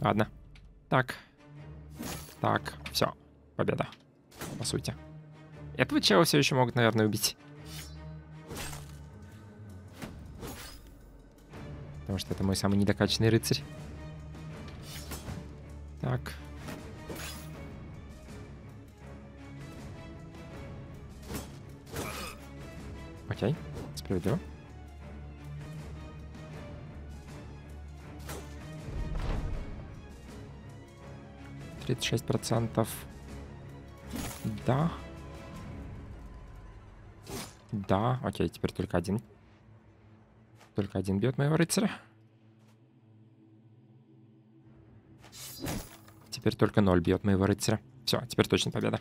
Ладно. Так. Так, все. Победа. По сути. Этого чела все еще могут, наверное, убить. Потому что это мой самый недокачанный рыцарь. Так. Справедливо. Тридцать шесть процентов. Да. Да, окей, теперь только один. Только один бьет моего рыцаря. Теперь только ноль бьет моего рыцаря. Все, теперь точно победа.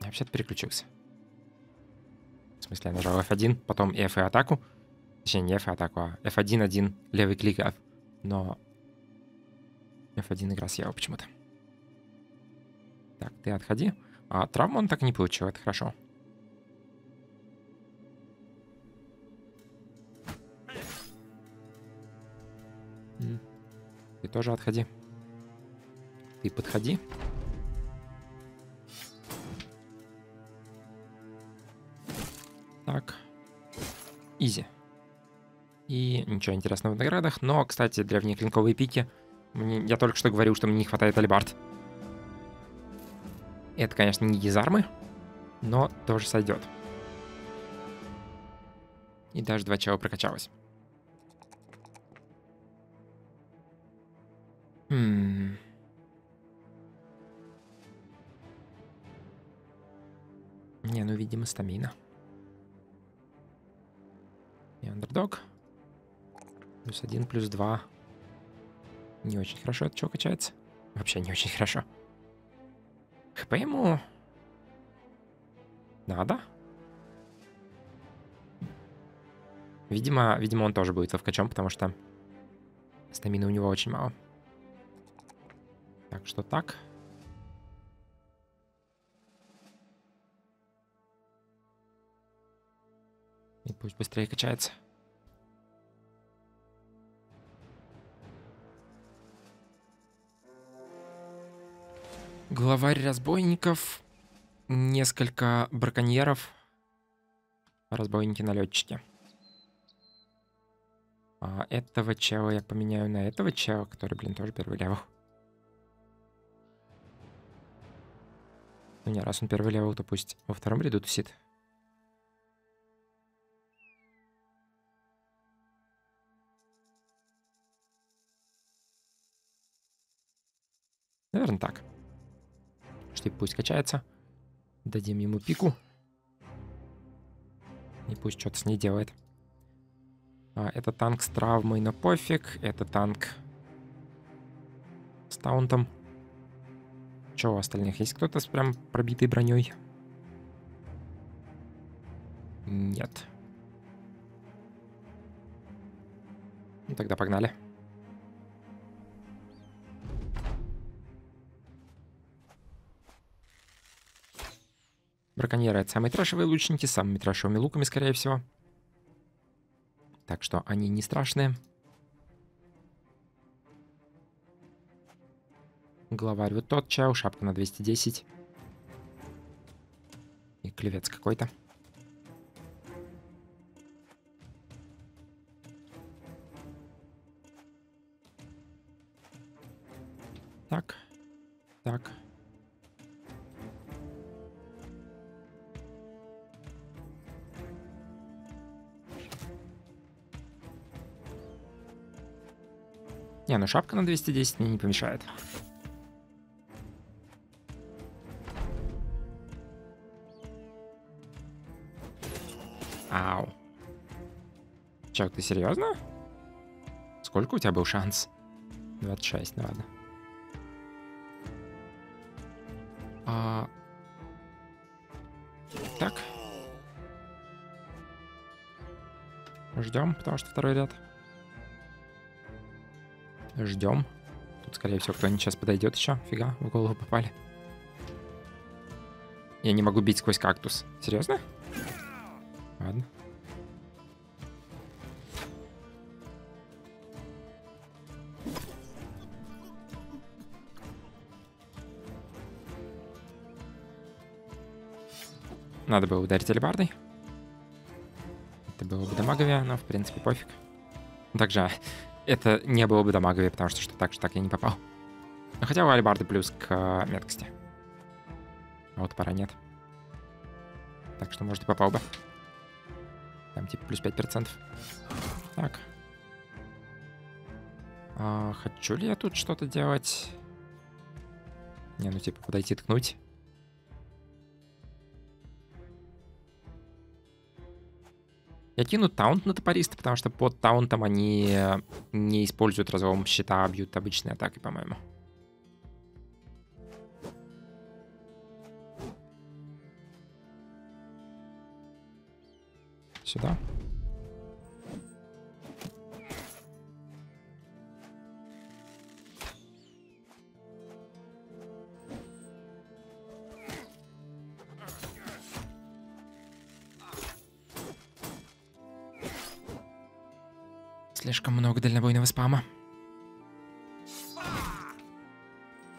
Я вообще-то переключился. Смысле, я нажал F1, потом F и атаку. Точнее, не F и атаку, а F1, 1, левый клик. Но F1 игра съела почему-то. Так, ты отходи. А травму он так не получил, это хорошо. Ты тоже отходи. Ты подходи. Так. Изи. И ничего интересного в наградах. Но, кстати, древние клинковые пики. Мне, я только что говорил, что мне не хватает алибард. Это, конечно, не гизармы, но тоже сойдет. И даже два чела прокачалось. Хм. Не, ну, видимо, стамина. И андердог. Плюс один, плюс два. Не очень хорошо это что качается. Вообще не очень хорошо. ХП ему... Надо. Видимо, видимо, он тоже будет вкачом, потому что стамины у него очень мало. Так что так. Пусть быстрее качается. Главарь разбойников, несколько браконьеров, разбойники-налетчики. А этого чела я поменяю на этого чела, который, блин, тоже первый level. Ну не, раз он первый level, то пусть во втором ряду тусит. Наверное, так. Что пусть качается. Дадим ему пику. И пусть что-то с ней делает. А, это танк с травмой, но пофиг. Это танк с таунтом. Че у остальных? Есть кто-то с прям пробитой броней? Нет. Ну, тогда погнали. Браконьеры — самые трэшевые лучники, самыми трэшевыми луками, скорее всего. Так что они не страшные. Главарь вот тот чау, шапка на 210. И клевец какой-то. Так. Так. Не, ну шапка на 210 мне не помешает. Ау. Чё, ты серьезно? Сколько у тебя был шанс? 26, ну ладно. А... Так. Ждем, потому что второй ряд. Ждем. Тут, скорее всего, кто-нибудь сейчас подойдет еще. Фига, в голову попали. Я не могу бить сквозь кактус. Серьезно? Ладно. Надо было ударить алебардой. Это было бы дамаговее, но в принципе пофиг. Также это не было бы дамаговее, потому что что так, что так я не попал. Но хотя у Алибарды плюс к э, меткости. А вот пора нет. Так что, может, и попал бы. Там типа плюс 5%. Так. А, хочу ли я тут что-то делать? Не, ну типа подойти ткнуть. Я кину таунт на топориста, потому что под таунтом они не используют разлом щита, а бьют обычные атаки, по-моему. Сюда. Слишком много дальнобойного спама.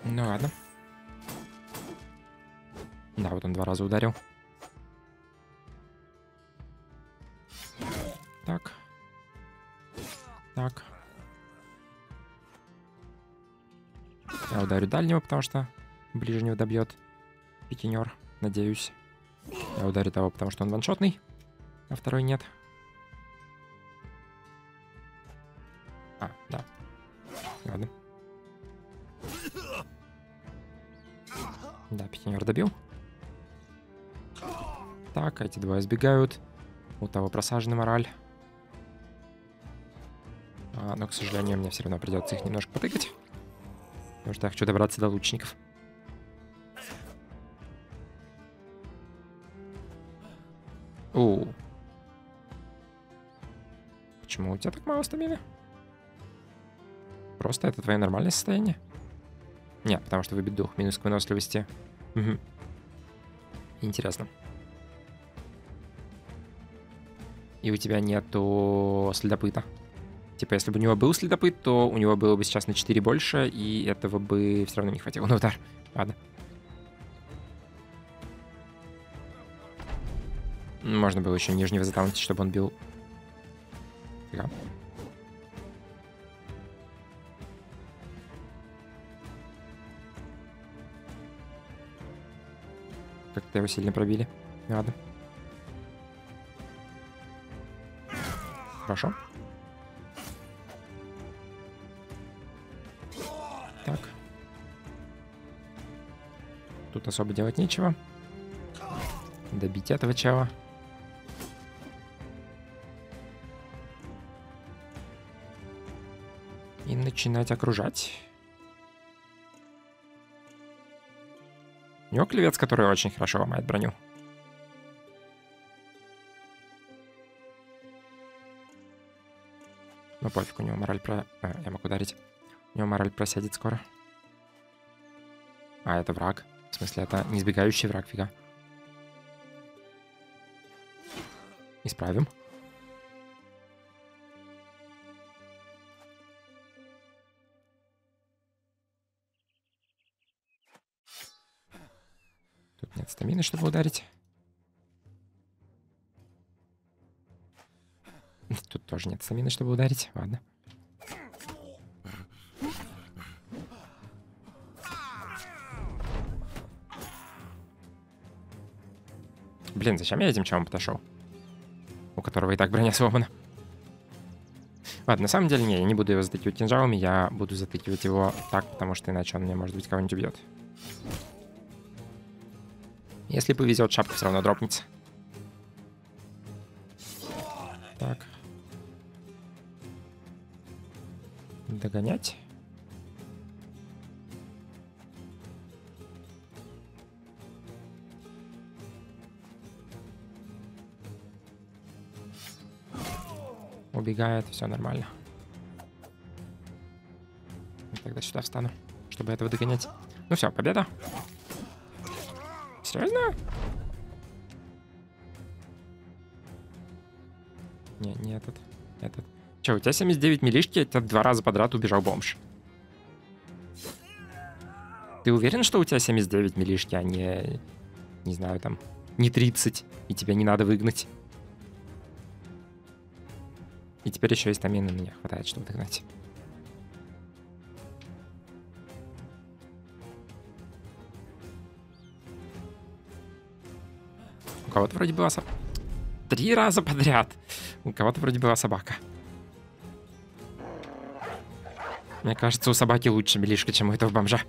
Ну ладно. Да, вот он два раза ударил. Так. Так. Я ударю дальнего, потому что ближнего добьет пикинер, надеюсь. Я ударю того, потому что он ваншотный, а второй нет. А, добил. Так, эти двое сбегают. У того просаженный мораль. А, но, к сожалению, мне все равно придется их немножко потыкать. Потому что я хочу добраться до лучников. У. Почему у тебя так мало стамины? Просто это твое нормальное состояние? Нет, потому что выбит дух. Минус к выносливости. Угу. Интересно. И у тебя нету следопыта. Типа, если бы у него был следопыт, то у него было бы сейчас на 4 больше, и этого бы все равно не хватило на удар. Ладно. Можно было еще нижнего затаунтить, чтобы он бил. Фига. Как-то его сильно пробили. Ладно. Хорошо. Так. Тут особо делать нечего. Добить этого чела. И начинать окружать. У него клевец, который очень хорошо ломает броню. Ну пофиг, у него мораль про... А, я могу ударить. У него мораль просядет скоро. А, это враг. В смысле, это не избегающий враг, фига. Исправим. Стамины, чтобы ударить. Тут тоже нет стамины, чтобы ударить. Ладно. Блин, зачем я этим челом подошел? У которого и так броня сломана. Ладно, на самом деле, не, я не буду его затыкивать кинжалами, я буду затыкивать его так, потому что иначе он мне, может быть, кого-нибудь убьет. Если повезет, шапка все равно дропнется. Так. Догонять. Убегает, все нормально. Тогда сюда встану, чтобы этого догонять. Ну все, победа. Серьезно? Не, не этот. Этот. Че, у тебя 79 милишки, тебя два раза подряд убежал бомж. Ты уверен, что у тебя 79 милишки, а не... Не знаю, там... Не 30, и тебя не надо выгнать? И теперь еще и стамины меня хватает, чтобы догнать. Кого-то вроде была собака. Три раза подряд. У кого-то вроде была собака. Мне кажется, у собаки лучше милишка, чем у этого бомжа.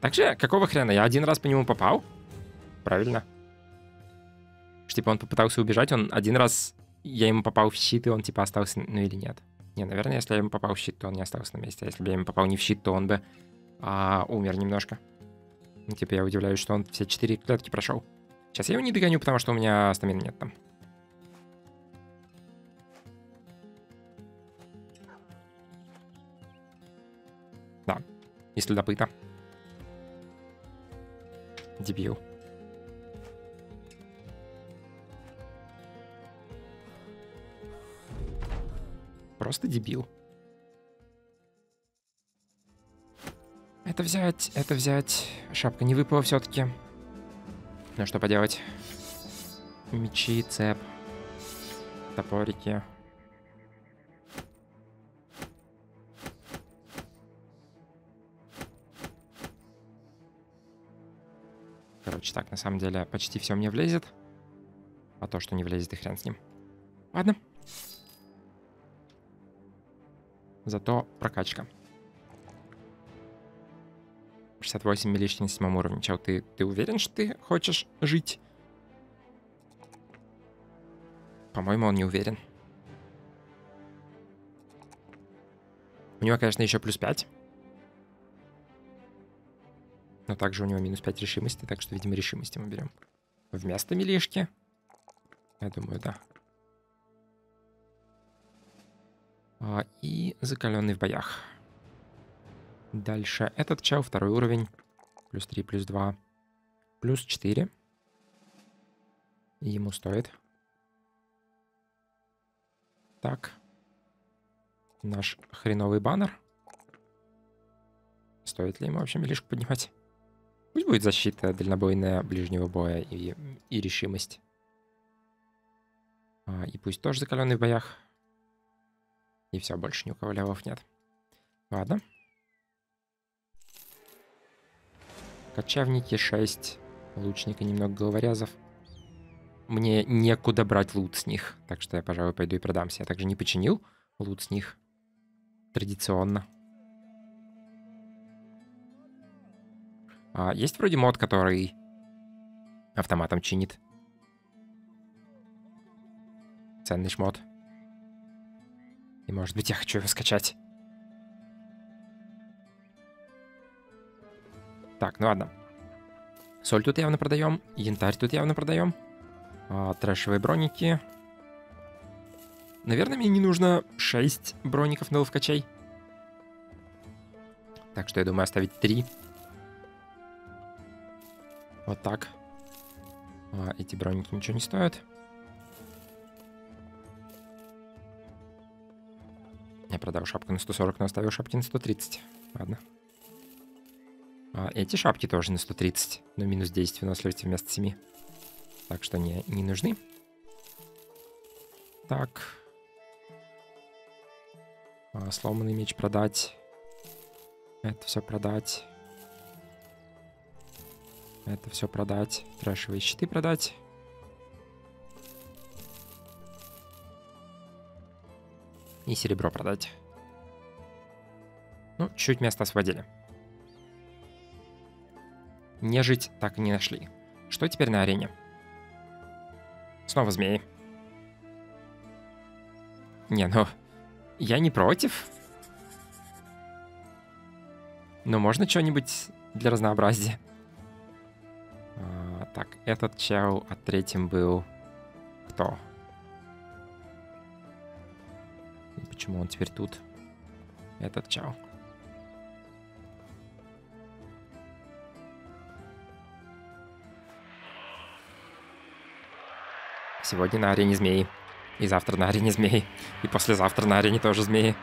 Также, какого хрена? Я один раз по нему попал? Правильно. Типа он попытался убежать, он один раз я ему попал в щит, и он типа остался, ну или нет. Не, наверное, если я ему попал в щит, то он не остался на месте. А если бы я ему попал не в щит, то он бы а, умер немножко. Типа я удивляюсь, что он все четыре клетки прошел. Сейчас я его не догоню, потому что у меня стамина нет там. Да, и следопыта. Дебил. Просто дебил. Это взять, это взять. Шапка не выпала все-таки. Ну что поделать. Мечи, цеп. Топорики. Короче, так, на самом деле, почти все мне влезет. А то, что не влезет, и хрен с ним. Ладно. Зато прокачка. 68 милишки на седьмом уровне. Чел, ты, ты уверен, что ты хочешь жить? По-моему, он не уверен. У него, конечно, еще плюс 5. Но также у него минус 5 решимости, так что, видимо, решимости мы берем. Вместо милишки. Я думаю, да. А, и закаленный в боях. Дальше этот чел, второй уровень. Плюс 3, плюс 2. Плюс 4. И ему стоит. Так. Наш хреновый баннер. Стоит ли ему вообще милишку поднимать? Пусть будет защита дальнобойная ближнего боя и, и решимость. А, и пусть тоже закаленный в боях. И все, больше ни у кого левов нет. Ладно. Кочевники 6. Лучника немного головорезов. Мне некуда брать лут с них. Так что я, пожалуй, пойду и продамся. Я также не починил лут с них. Традиционно. А, есть вроде мод, который автоматом чинит. Ценный шмот. И может быть я хочу его скачать. Так, ну ладно. Соль тут явно продаем. Янтарь тут явно продаем. А, трэшевые броники. Наверное, мне не нужно 6 броников на ловкачей. Так что я думаю оставить 3. Вот так. А, эти броники ничего не стоят. Я продал шапку на 140, но оставил шапки на 130. Ладно. А, эти шапки тоже на 130, но минус 10 выносливости вместо 7. Так что не, не нужны. Так. А, сломанный меч продать. Это все продать. Это все продать. Трэшевые щиты продать. И серебро продать. Ну, чуть место освободили. Нежить так и не нашли. Что теперь на арене? Снова змеи. Не, ну... Я не против. Но можно что-нибудь для разнообразия. А, так, этот чел, а третьим был... Кто? Почему он теперь тут? Этот чел. Сегодня на арене змеи. И завтра на арене змеи. И послезавтра на арене тоже змеи.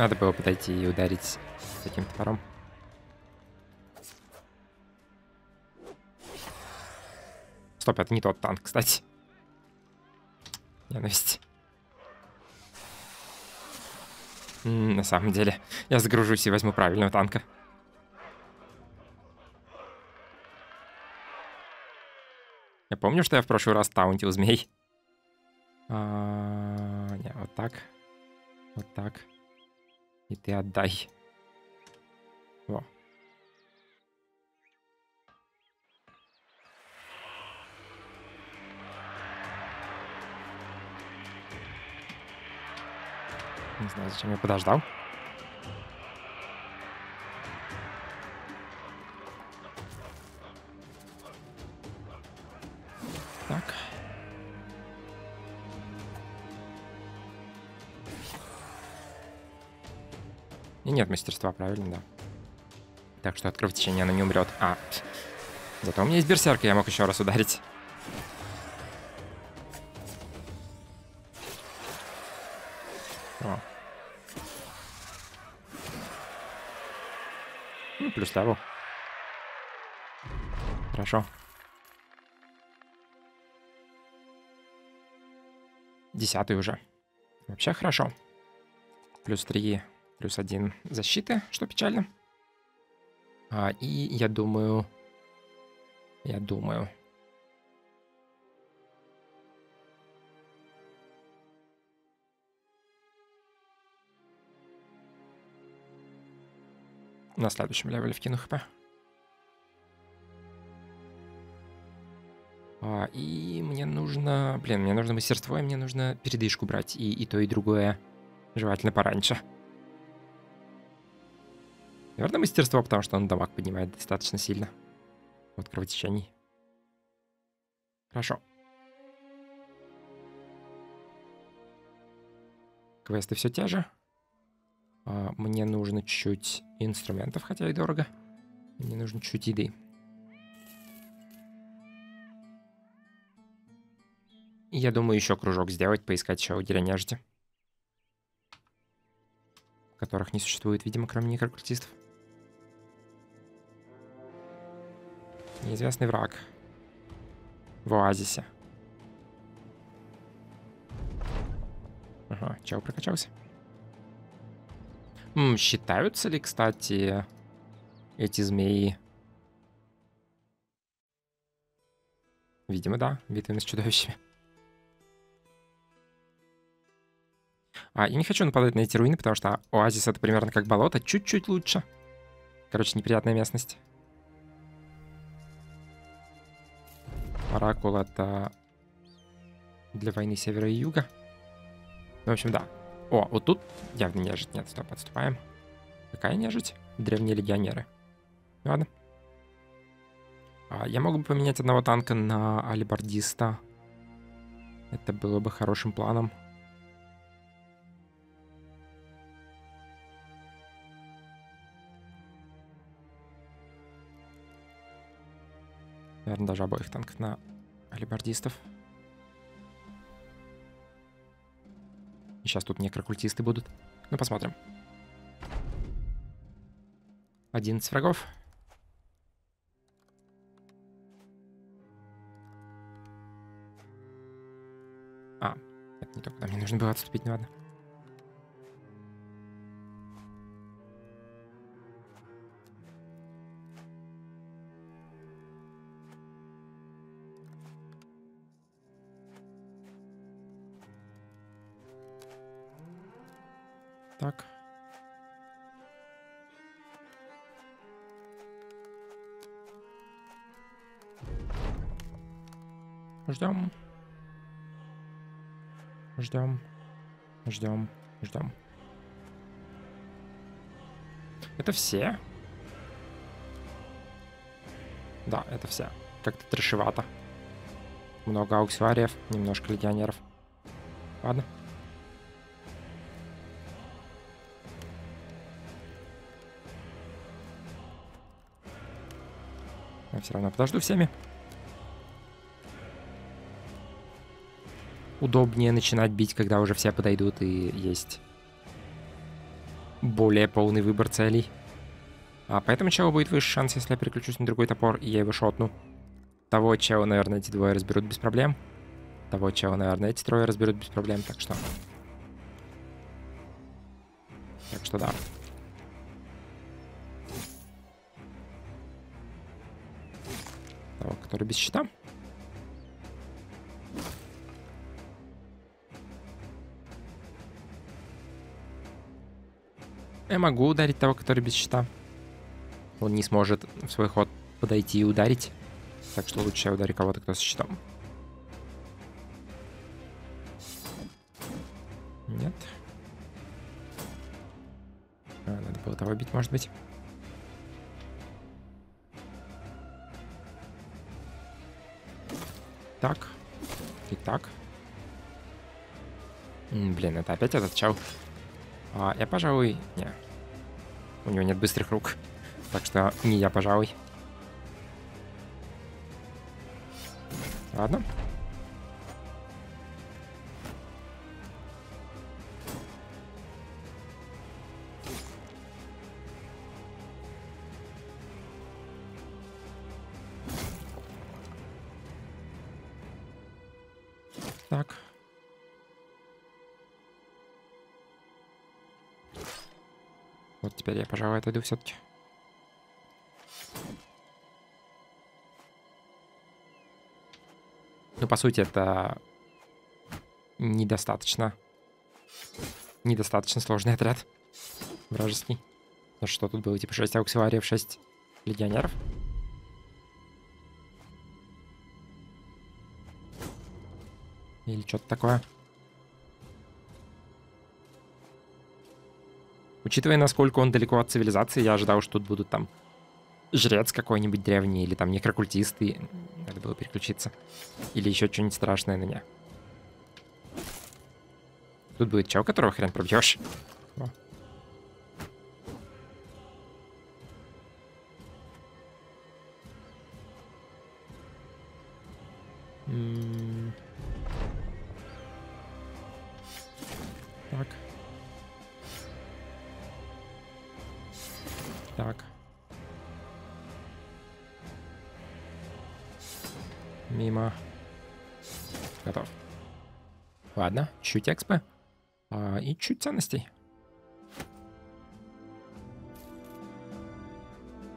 Надо было подойти и ударить таким топором. Стоп, это не тот танк, кстати. Ненависть. На самом деле, я загружусь и возьму правильного танка. Я помню, что я в прошлый раз таунтил змей. А -а -а, не, вот так. Вот так. И ты отдай. Во. Не знаю, зачем я подождал. Так. Нет мастерства, правильно, да. Так что от кровотечения она не умрет. А, зато у меня есть берсерка, я мог еще раз ударить. О. Ну, плюс level. Хорошо. Десятый уже. Вообще хорошо. Плюс 3, плюс 1 защиты, что печально. А, и я думаю... Я думаю... На следующем левеле вкину хп. А, и мне нужно... Блин, мне нужно мастерство, и мне нужно передышку брать. И, и то, и другое желательно пораньше. Наверное, мастерство, потому что он дамаг поднимает достаточно сильно. Вот кровотечений. Хорошо. Квесты все те же. А, мне нужно чуть-чуть инструментов, хотя и дорого. Мне нужно чуть еды. Я думаю, еще кружок сделать, поискать еще уделя нежити. Которых не существует, видимо, кроме некрокультистов. Неизвестный враг. В оазисе. Ага, чего прокачался? М, считаются ли, кстати, эти змеи? Видимо, да, битвами с чудовищами. А, я не хочу нападать на эти руины, потому что оазис это примерно как болото, чуть-чуть лучше. Короче, неприятная местность. Оракул это для войны севера и юга. Ну, в общем, да. О, вот тут явно нежить. Нет, стоп, отступаем. Какая нежить? Древние легионеры. Ладно. А, я могу поменять одного танка на алибардиста. Это было бы хорошим планом. Наверное, даже обоих танков на алибардистов. Сейчас тут некрокультисты будут. Ну, посмотрим. 11 врагов. А, это не то, куда мне нужно было отступить, ну ладно. Так. Ждем. Ждем. Ждем. Ждем. Это все? Да, это все. Как-то трешевато. Много ауксуариев, немножко легионеров. Ладно. Я все равно подожду всеми. Удобнее начинать бить, когда уже все подойдут и есть более полный выбор целей. А поэтому чего будет выше шанс, если я переключусь на другой топор и я его шотну. Того чего, наверное, эти двое разберут без проблем. Того чего, наверное, эти трое разберут без проблем, так что... Так что да. Который без щита. Я могу ударить того, который без щита. Он не сможет в свой ход подойти и ударить. Так что лучше я ударю кого-то, кто с щитом. Нет. А, надо было того бить, может быть. Так. И так. Блин, это опять этот чел. А, я, пожалуй... Не. У него нет быстрых рук. Так что не я, пожалуй. Ладно. Теперь я, пожалуй, отойду все-таки. Ну, по сути, это недостаточно. Недостаточно сложный отряд. Вражеский. Ну что тут было? Типа 6 ауксилариев, 6 легионеров? Или что-то такое? Учитывая, насколько он далеко от цивилизации, я ожидал, что тут будут там жрец какой-нибудь древний, или там некрокультисты. Надо было переключиться. Или еще что-нибудь страшное на меня. Тут будет чел, которого хрен пробьешь. Так. Так. Мимо. Готов. Ладно, чуть экспо. А, и чуть ценностей.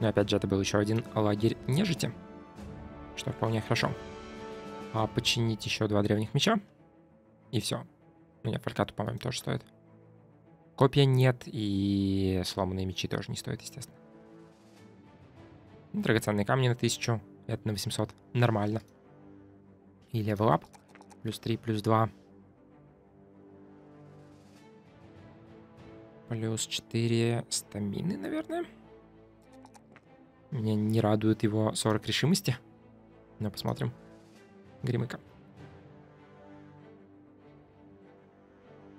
Но опять же, это был еще один лагерь нежити. Что вполне хорошо. А починить еще два древних меча. И все. Ну нет, фалькату, по-моему, тоже стоит. Копья нет, и сломанные мечи тоже не стоят, естественно. Драгоценные камни на 1000, это на 800. Нормально. И level up. Плюс 3, плюс 2. Плюс 4 стамины, наверное. Меня не радует его 40 решимости. Но посмотрим. Гримыка.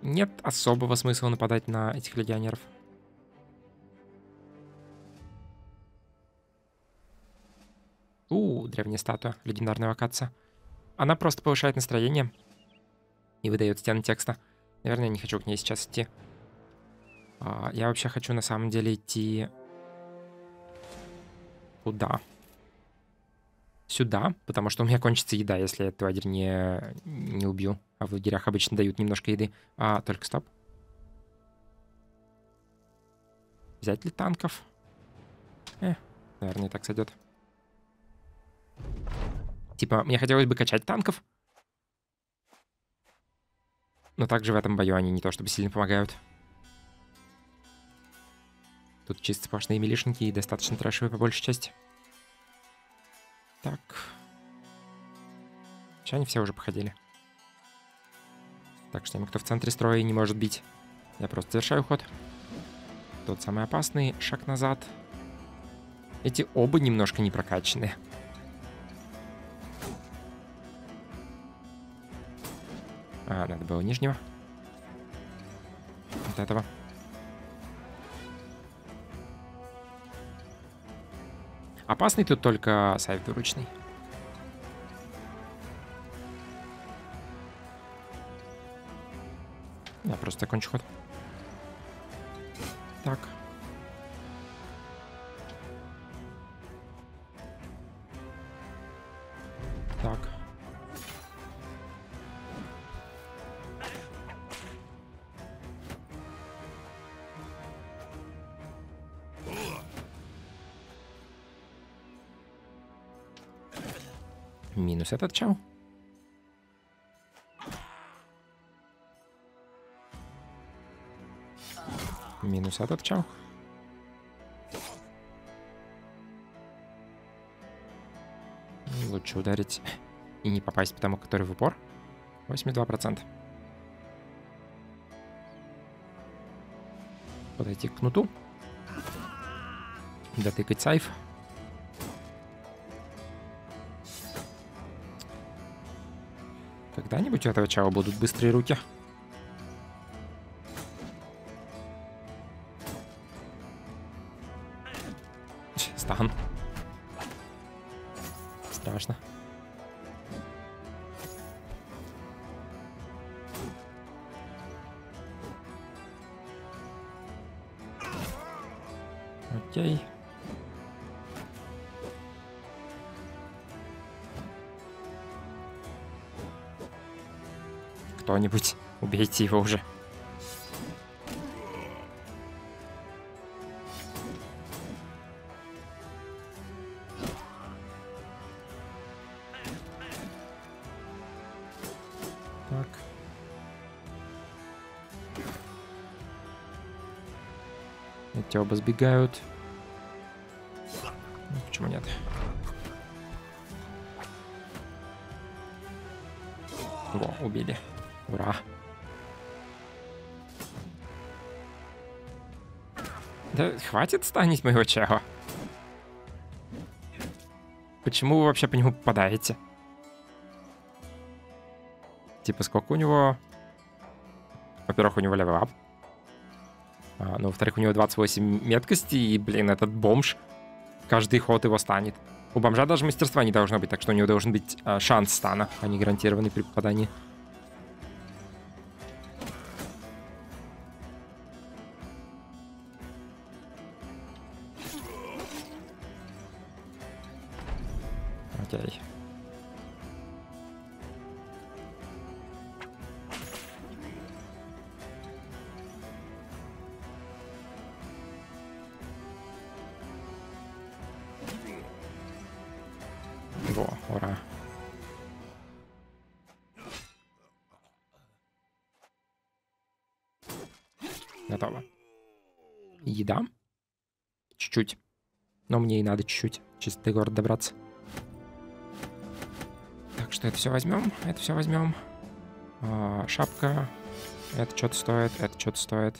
Нет особого смысла нападать на этих легионеров. У, древняя статуя легендарного каца. Она просто повышает настроение и выдает стены текста. Наверное, я не хочу к ней сейчас идти. А, я вообще хочу на самом деле идти... Куда? Сюда, потому что у меня кончится еда, если я лагерь не, не убью. А в лагерях обычно дают немножко еды. А, только стоп. Взять ли танков? Э, наверное, так сойдет. Типа, мне хотелось бы качать танков. Но также в этом бою они не то чтобы сильно помогают. Тут чисто сплошные милишники и достаточно трэшевые по большей части. Так. Сейчас они все уже походили. Так, что кто в центре строя не может бить, я просто завершаю ход. Тот самый опасный, шаг назад. Эти оба немножко не прокачанные. А, надо было нижнего. Вот этого. Опасный тут только сайт двуручный. Просто закончу ход. Так. Так. Минус этот чел. Этот чел. Лучше ударить и не попасть по тому, который в упор. 82%. Подойти к кнуту. Дотыкать сайф. Когда-нибудь у этого чала будут быстрые руки. Убейте его уже. Так. Эти оба сбегают. Ну, Почему нет? Во, убили. Ура. Да хватит станить моего чела. Почему вы вообще по нему попадаете? Типа, сколько у него... Во-первых, у него level А, ну, во-вторых, у него 28 меткости, и, блин, этот бомж каждый ход его станет. У бомжа даже мастерства не должно быть, так что у него должен быть а, шанс стана, а не гарантированный при попадании. Но мне и надо чуть-чуть. До города добраться. Так что это все возьмем. Это все возьмем. А, шапка. Это что-то стоит. Это что-то стоит.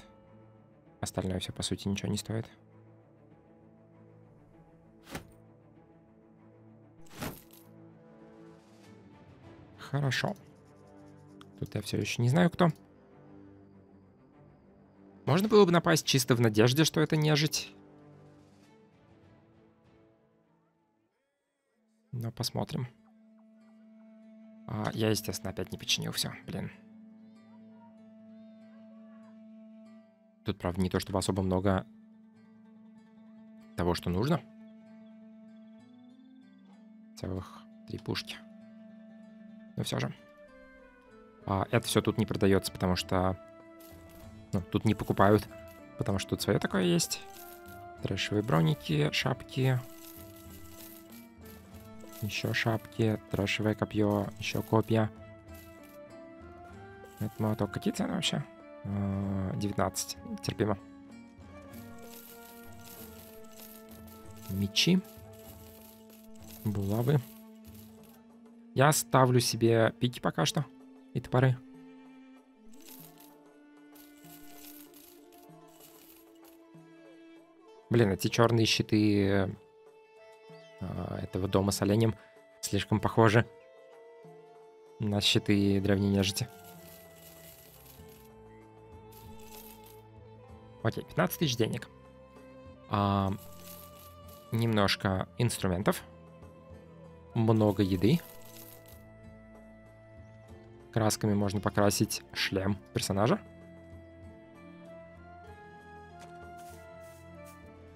Остальное все, по сути, ничего не стоит. Хорошо. Тут я все еще не знаю, кто. Можно было бы напасть чисто в надежде, что это нежить. Посмотрим. А, я, естественно, опять не починил все, блин. Тут, правда, не то чтобы особо много того, что нужно. Целых три пушки. Но все же. А, это все тут не продается, потому что... Ну, тут не покупают. Потому что тут свое такое есть. Трэшевые броники, шапки. Еще шапки, трэшевое копье, еще копья. Это молоток. Какие цены вообще? А, 19. Терпимо. Мечи. Булавы. Я ставлю себе пики пока что. И топоры. Блин, эти черные щиты этого дома с оленем слишком похожи на щиты древней нежити. Окей, 15 тысяч денег. А, немножко инструментов. Много еды. Красками можно покрасить шлем персонажа.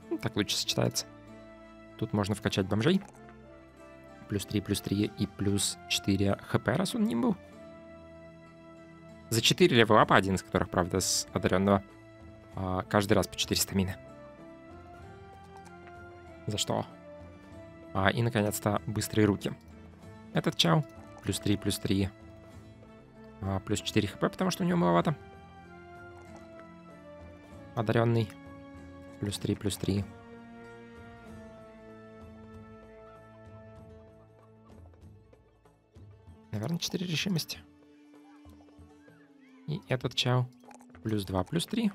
Ну, так лучше сочетается. Тут можно вкачать бомжей. Плюс 3, плюс 3 и плюс 4 хп, раз он не был. За 4 левелапа, один из которых, правда, с одаренного. А, каждый раз по 400 мины. За что? А, и, наконец-то, быстрые руки. Этот чау. Плюс 3, плюс 3. А, плюс 4 хп, потому что у него маловато. Одаренный. Плюс 3, плюс 3. Наверное, 4 решимости. И этот чау. Плюс 2, плюс 3.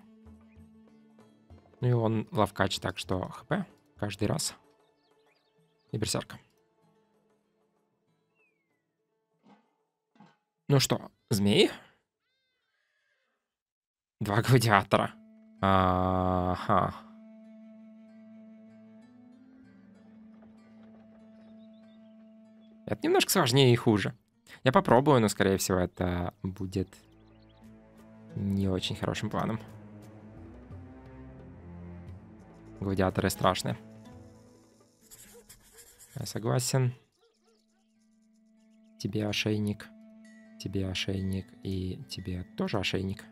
Ну и он лавкач, так что хп каждый раз. И берсерка. Ну что, змеи? Два гладиатора. Ага. Это немножко сложнее и хуже. Я попробую, но, скорее всего, это будет не очень хорошим планом. Гладиаторы страшные. Я согласен. Тебе ошейник, тебе ошейник и тебе тоже ошейник.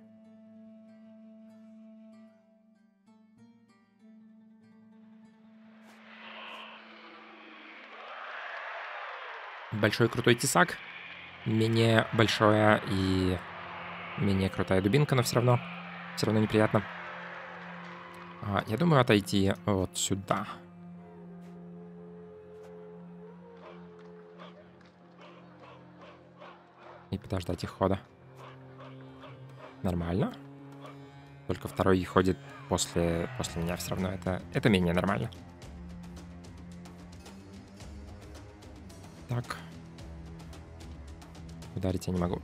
Большой крутой тесак, менее большое и менее крутая дубинка, но все равно, все равно неприятно. А, я думаю отойти вот сюда. И подождать их хода. Нормально. Только второй ходит после, после меня все равно. Это, это менее нормально. Так. Ударить я не могу.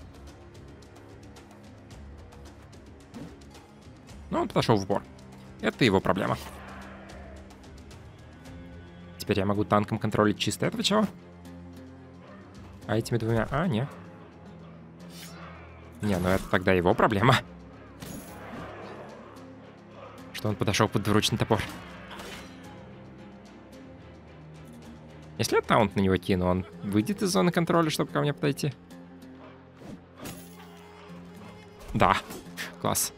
Ну, он подошел в бор. Это его проблема. Теперь я могу танком контролить чисто этого чего? А этими двумя... А, не. Не, ну это тогда его проблема. Что он подошел под двуручный топор. Если я таунт на него кину, он выйдет из зоны контроля, чтобы ко мне подойти? Да. Класс.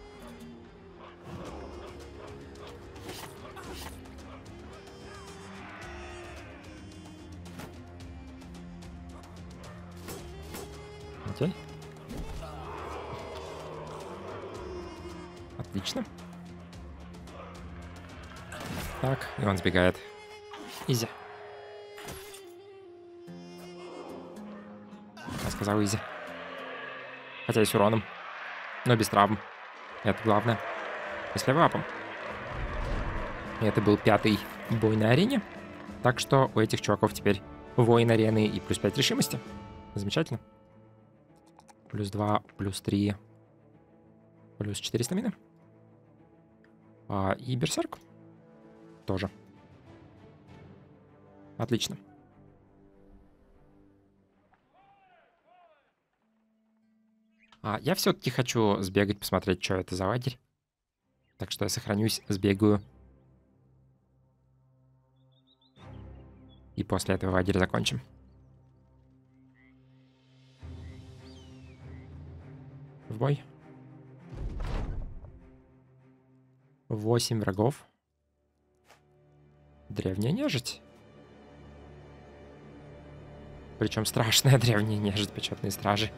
Окей. Отлично. Так, и он сбегает. Изи. Я сказал изи. Хотя и с уроном. Но без травм. Это главное. И с левапом. Это был пятый бой на арене. Так что у этих чуваков теперь воин арены и плюс 5 решимости. Замечательно. Плюс 2, плюс 3, плюс 4 стамины. А, и берсерк тоже. Отлично. А, я все-таки хочу сбегать, посмотреть, что это за лагерь. Так что я сохранюсь, сбегаю. И после этого лагерь закончим. В бой. Восемь врагов. Древняя нежить. Причем страшная древняя нежить, почетные стражи.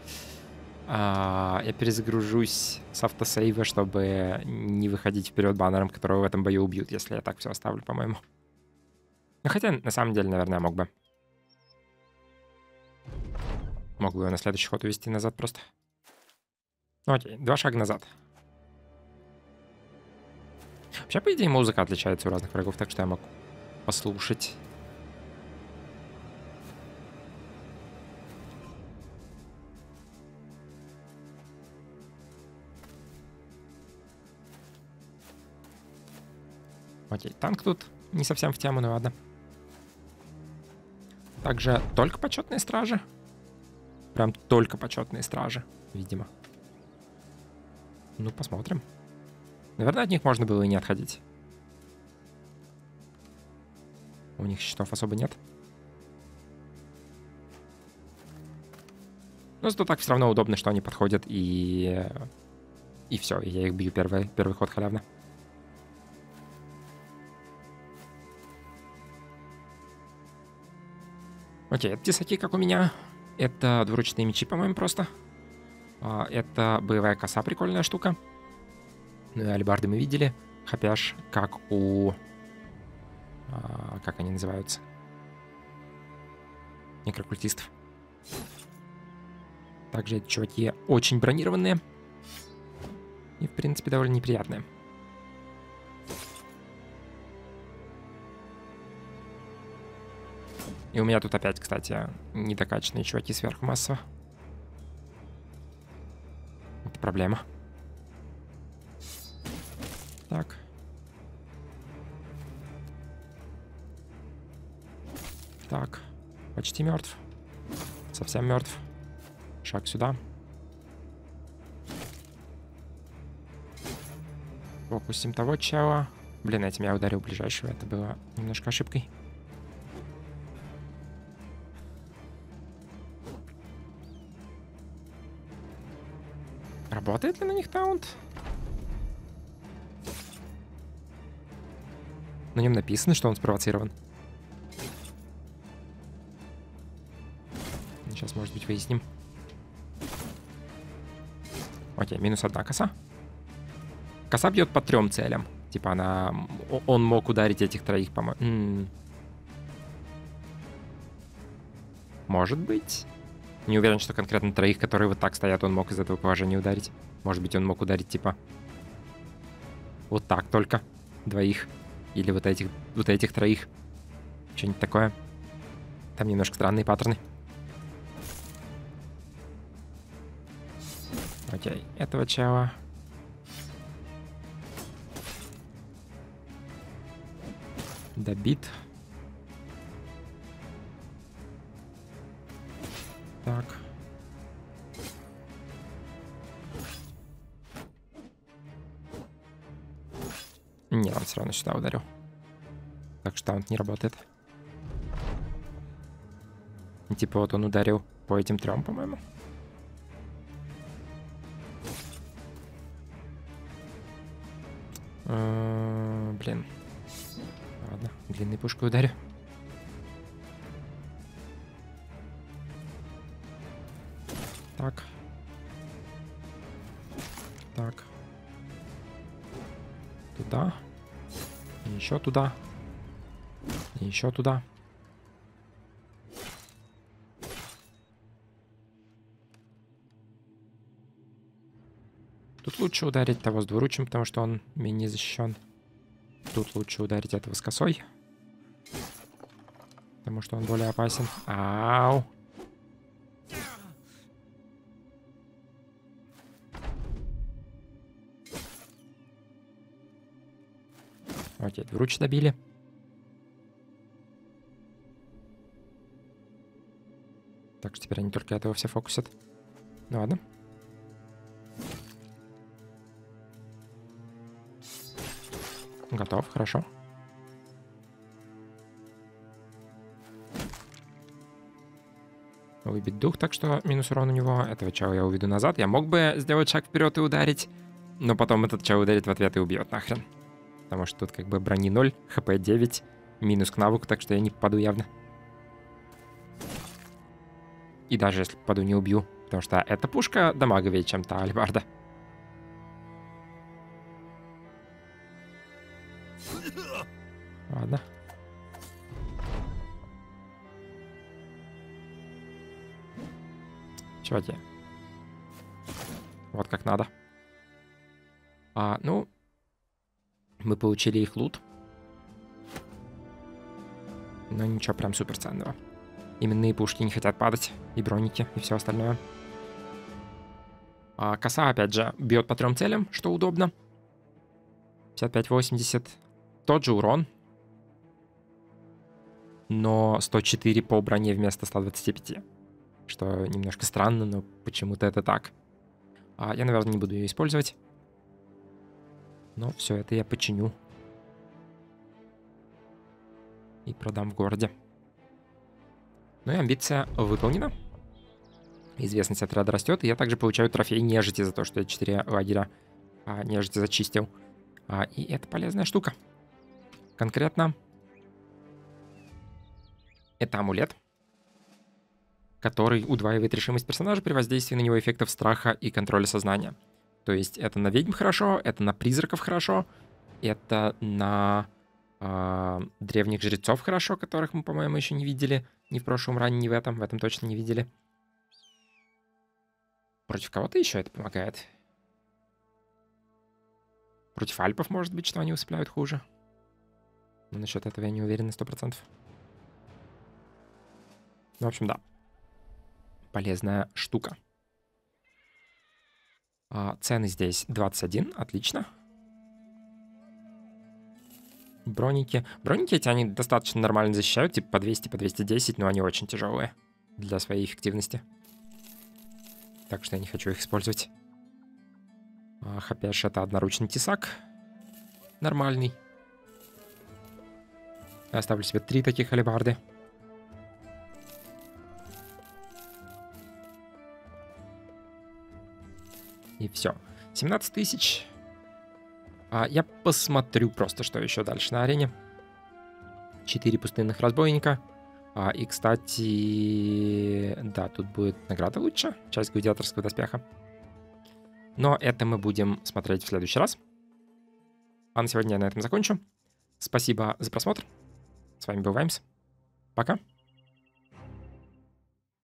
А, я перезагружусь с автосейва, чтобы не выходить вперед баннером, которого в этом бою убьют, если я так все оставлю, по-моему. Ну, хотя, на самом деле, наверное, мог бы. Мог бы его на следующий ход увести назад просто. Ну, окей, два шага назад. Вообще, по идее, музыка отличается у разных врагов, так что я мог послушать. Окей, танк тут не совсем в тему, ну ладно. Также только почетные стражи. Прям только почетные стражи, видимо. Ну, посмотрим. Наверное, от них можно было и не отходить. У них щитов особо нет. Но зато так все равно удобно, что они подходят и... И все, я их бью первый, первый ход халявно. Окей, это тесаки, как у меня. Это двуручные мечи, по-моему, просто. А, это боевая коса, прикольная штука. Ну и алибарды мы видели. Хапяж, как у... А, как они называются? Некрокультистов. Также эти чуваки очень бронированные. И, в принципе, довольно неприятные. И у меня тут опять, кстати, недокачанные чуваки сверху массово. Это проблема. Так. Так. Почти мертв. Совсем мертв. Шаг сюда. Фокусим того чела. Блин, этим я ударил ближайшего. Это было немножко ошибкой. Работает ли на них таунт? На нем написано, что он спровоцирован. Сейчас, может быть, выясним. Окей, минус одна коса. Коса бьет по трем целям. Типа она... Он мог ударить этих троих, по-моему. Может быть. Не уверен, что конкретно троих, которые вот так стоят, он мог из этого положения ударить. Может быть, он мог ударить, типа... Вот так только. Двоих. Или вот этих, вот этих троих. Что-нибудь такое. Там немножко странные паттерны. Окей, этого чела. Добит. Так. Не, он все равно сюда ударил. Так что он не работает. Типа вот он ударил по этим трем, по-моему. Э, блин. Ладно, длинной пушкой ударю. Еще туда. Еще туда. Тут лучше ударить того с двуручим, потому что он менее защищен. Тут лучше ударить этого с косой. Потому что он более опасен. Ау. Окей, двуруч добили. Так что теперь они только этого все фокусят. Ну ладно. Готов, хорошо. Выбить дух, так что минус урон у него. Этого чела я уведу назад. Я мог бы сделать шаг вперед и ударить, но потом этот чел ударит в ответ и убьет нахрен. Потому что тут как бы брони 0, хп 9, минус к навыку, так что я не попаду явно. И даже если попаду, не убью. Потому что эта пушка дамаговее, чем та альбарда. Ладно. Чего тебе? Вот как надо. А, ну, мы получили их лут. Но ничего прям супер ценного. Именные пушки не хотят падать, и броники, и все остальное. А коса, опять же, бьет по трем целям, что удобно. 55-80. Тот же урон, но 104 по броне вместо 125. Что немножко странно, но почему-то это так. А я, наверное, не буду ее использовать. Но все это я починю. И продам в городе. Ну и амбиция выполнена. Известность отряда растет, и я также получаю трофей нежити за то, что я 4 лагеря а, нежити зачистил. А, и это полезная штука. Конкретно это амулет, который удваивает решимость персонажа при воздействии на него эффектов страха и контроля сознания. То есть это на ведьм хорошо, это на призраков хорошо, это на э, древних жрецов хорошо, которых мы, по-моему, еще не видели. Ни в прошлом ране, ни в этом. В этом точно не видели. Против кого-то еще это помогает. Против альпов, может быть, что они усыпляют хуже. Но насчет этого я не уверен на 100%. Ну, в общем, да. Полезная штука. А, цены здесь 21, отлично. Броники. Броники эти, они достаточно нормально защищают, типа по 200, по 210, но они очень тяжелые. для своей эффективности. Так что я не хочу их использовать. А, Хапеш — это одноручный тесак. Нормальный. Я оставлю себе три таких алебарды. И все. 17 тысяч. А, я посмотрю просто, что еще дальше на арене. Четыре пустынных разбойника. А, и, кстати, да, тут будет награда лучше. Часть гладиаторского доспеха. Но это мы будем смотреть в следующий раз. А на сегодня я на этом закончу. Спасибо за просмотр. С вами был Ваймс. Пока.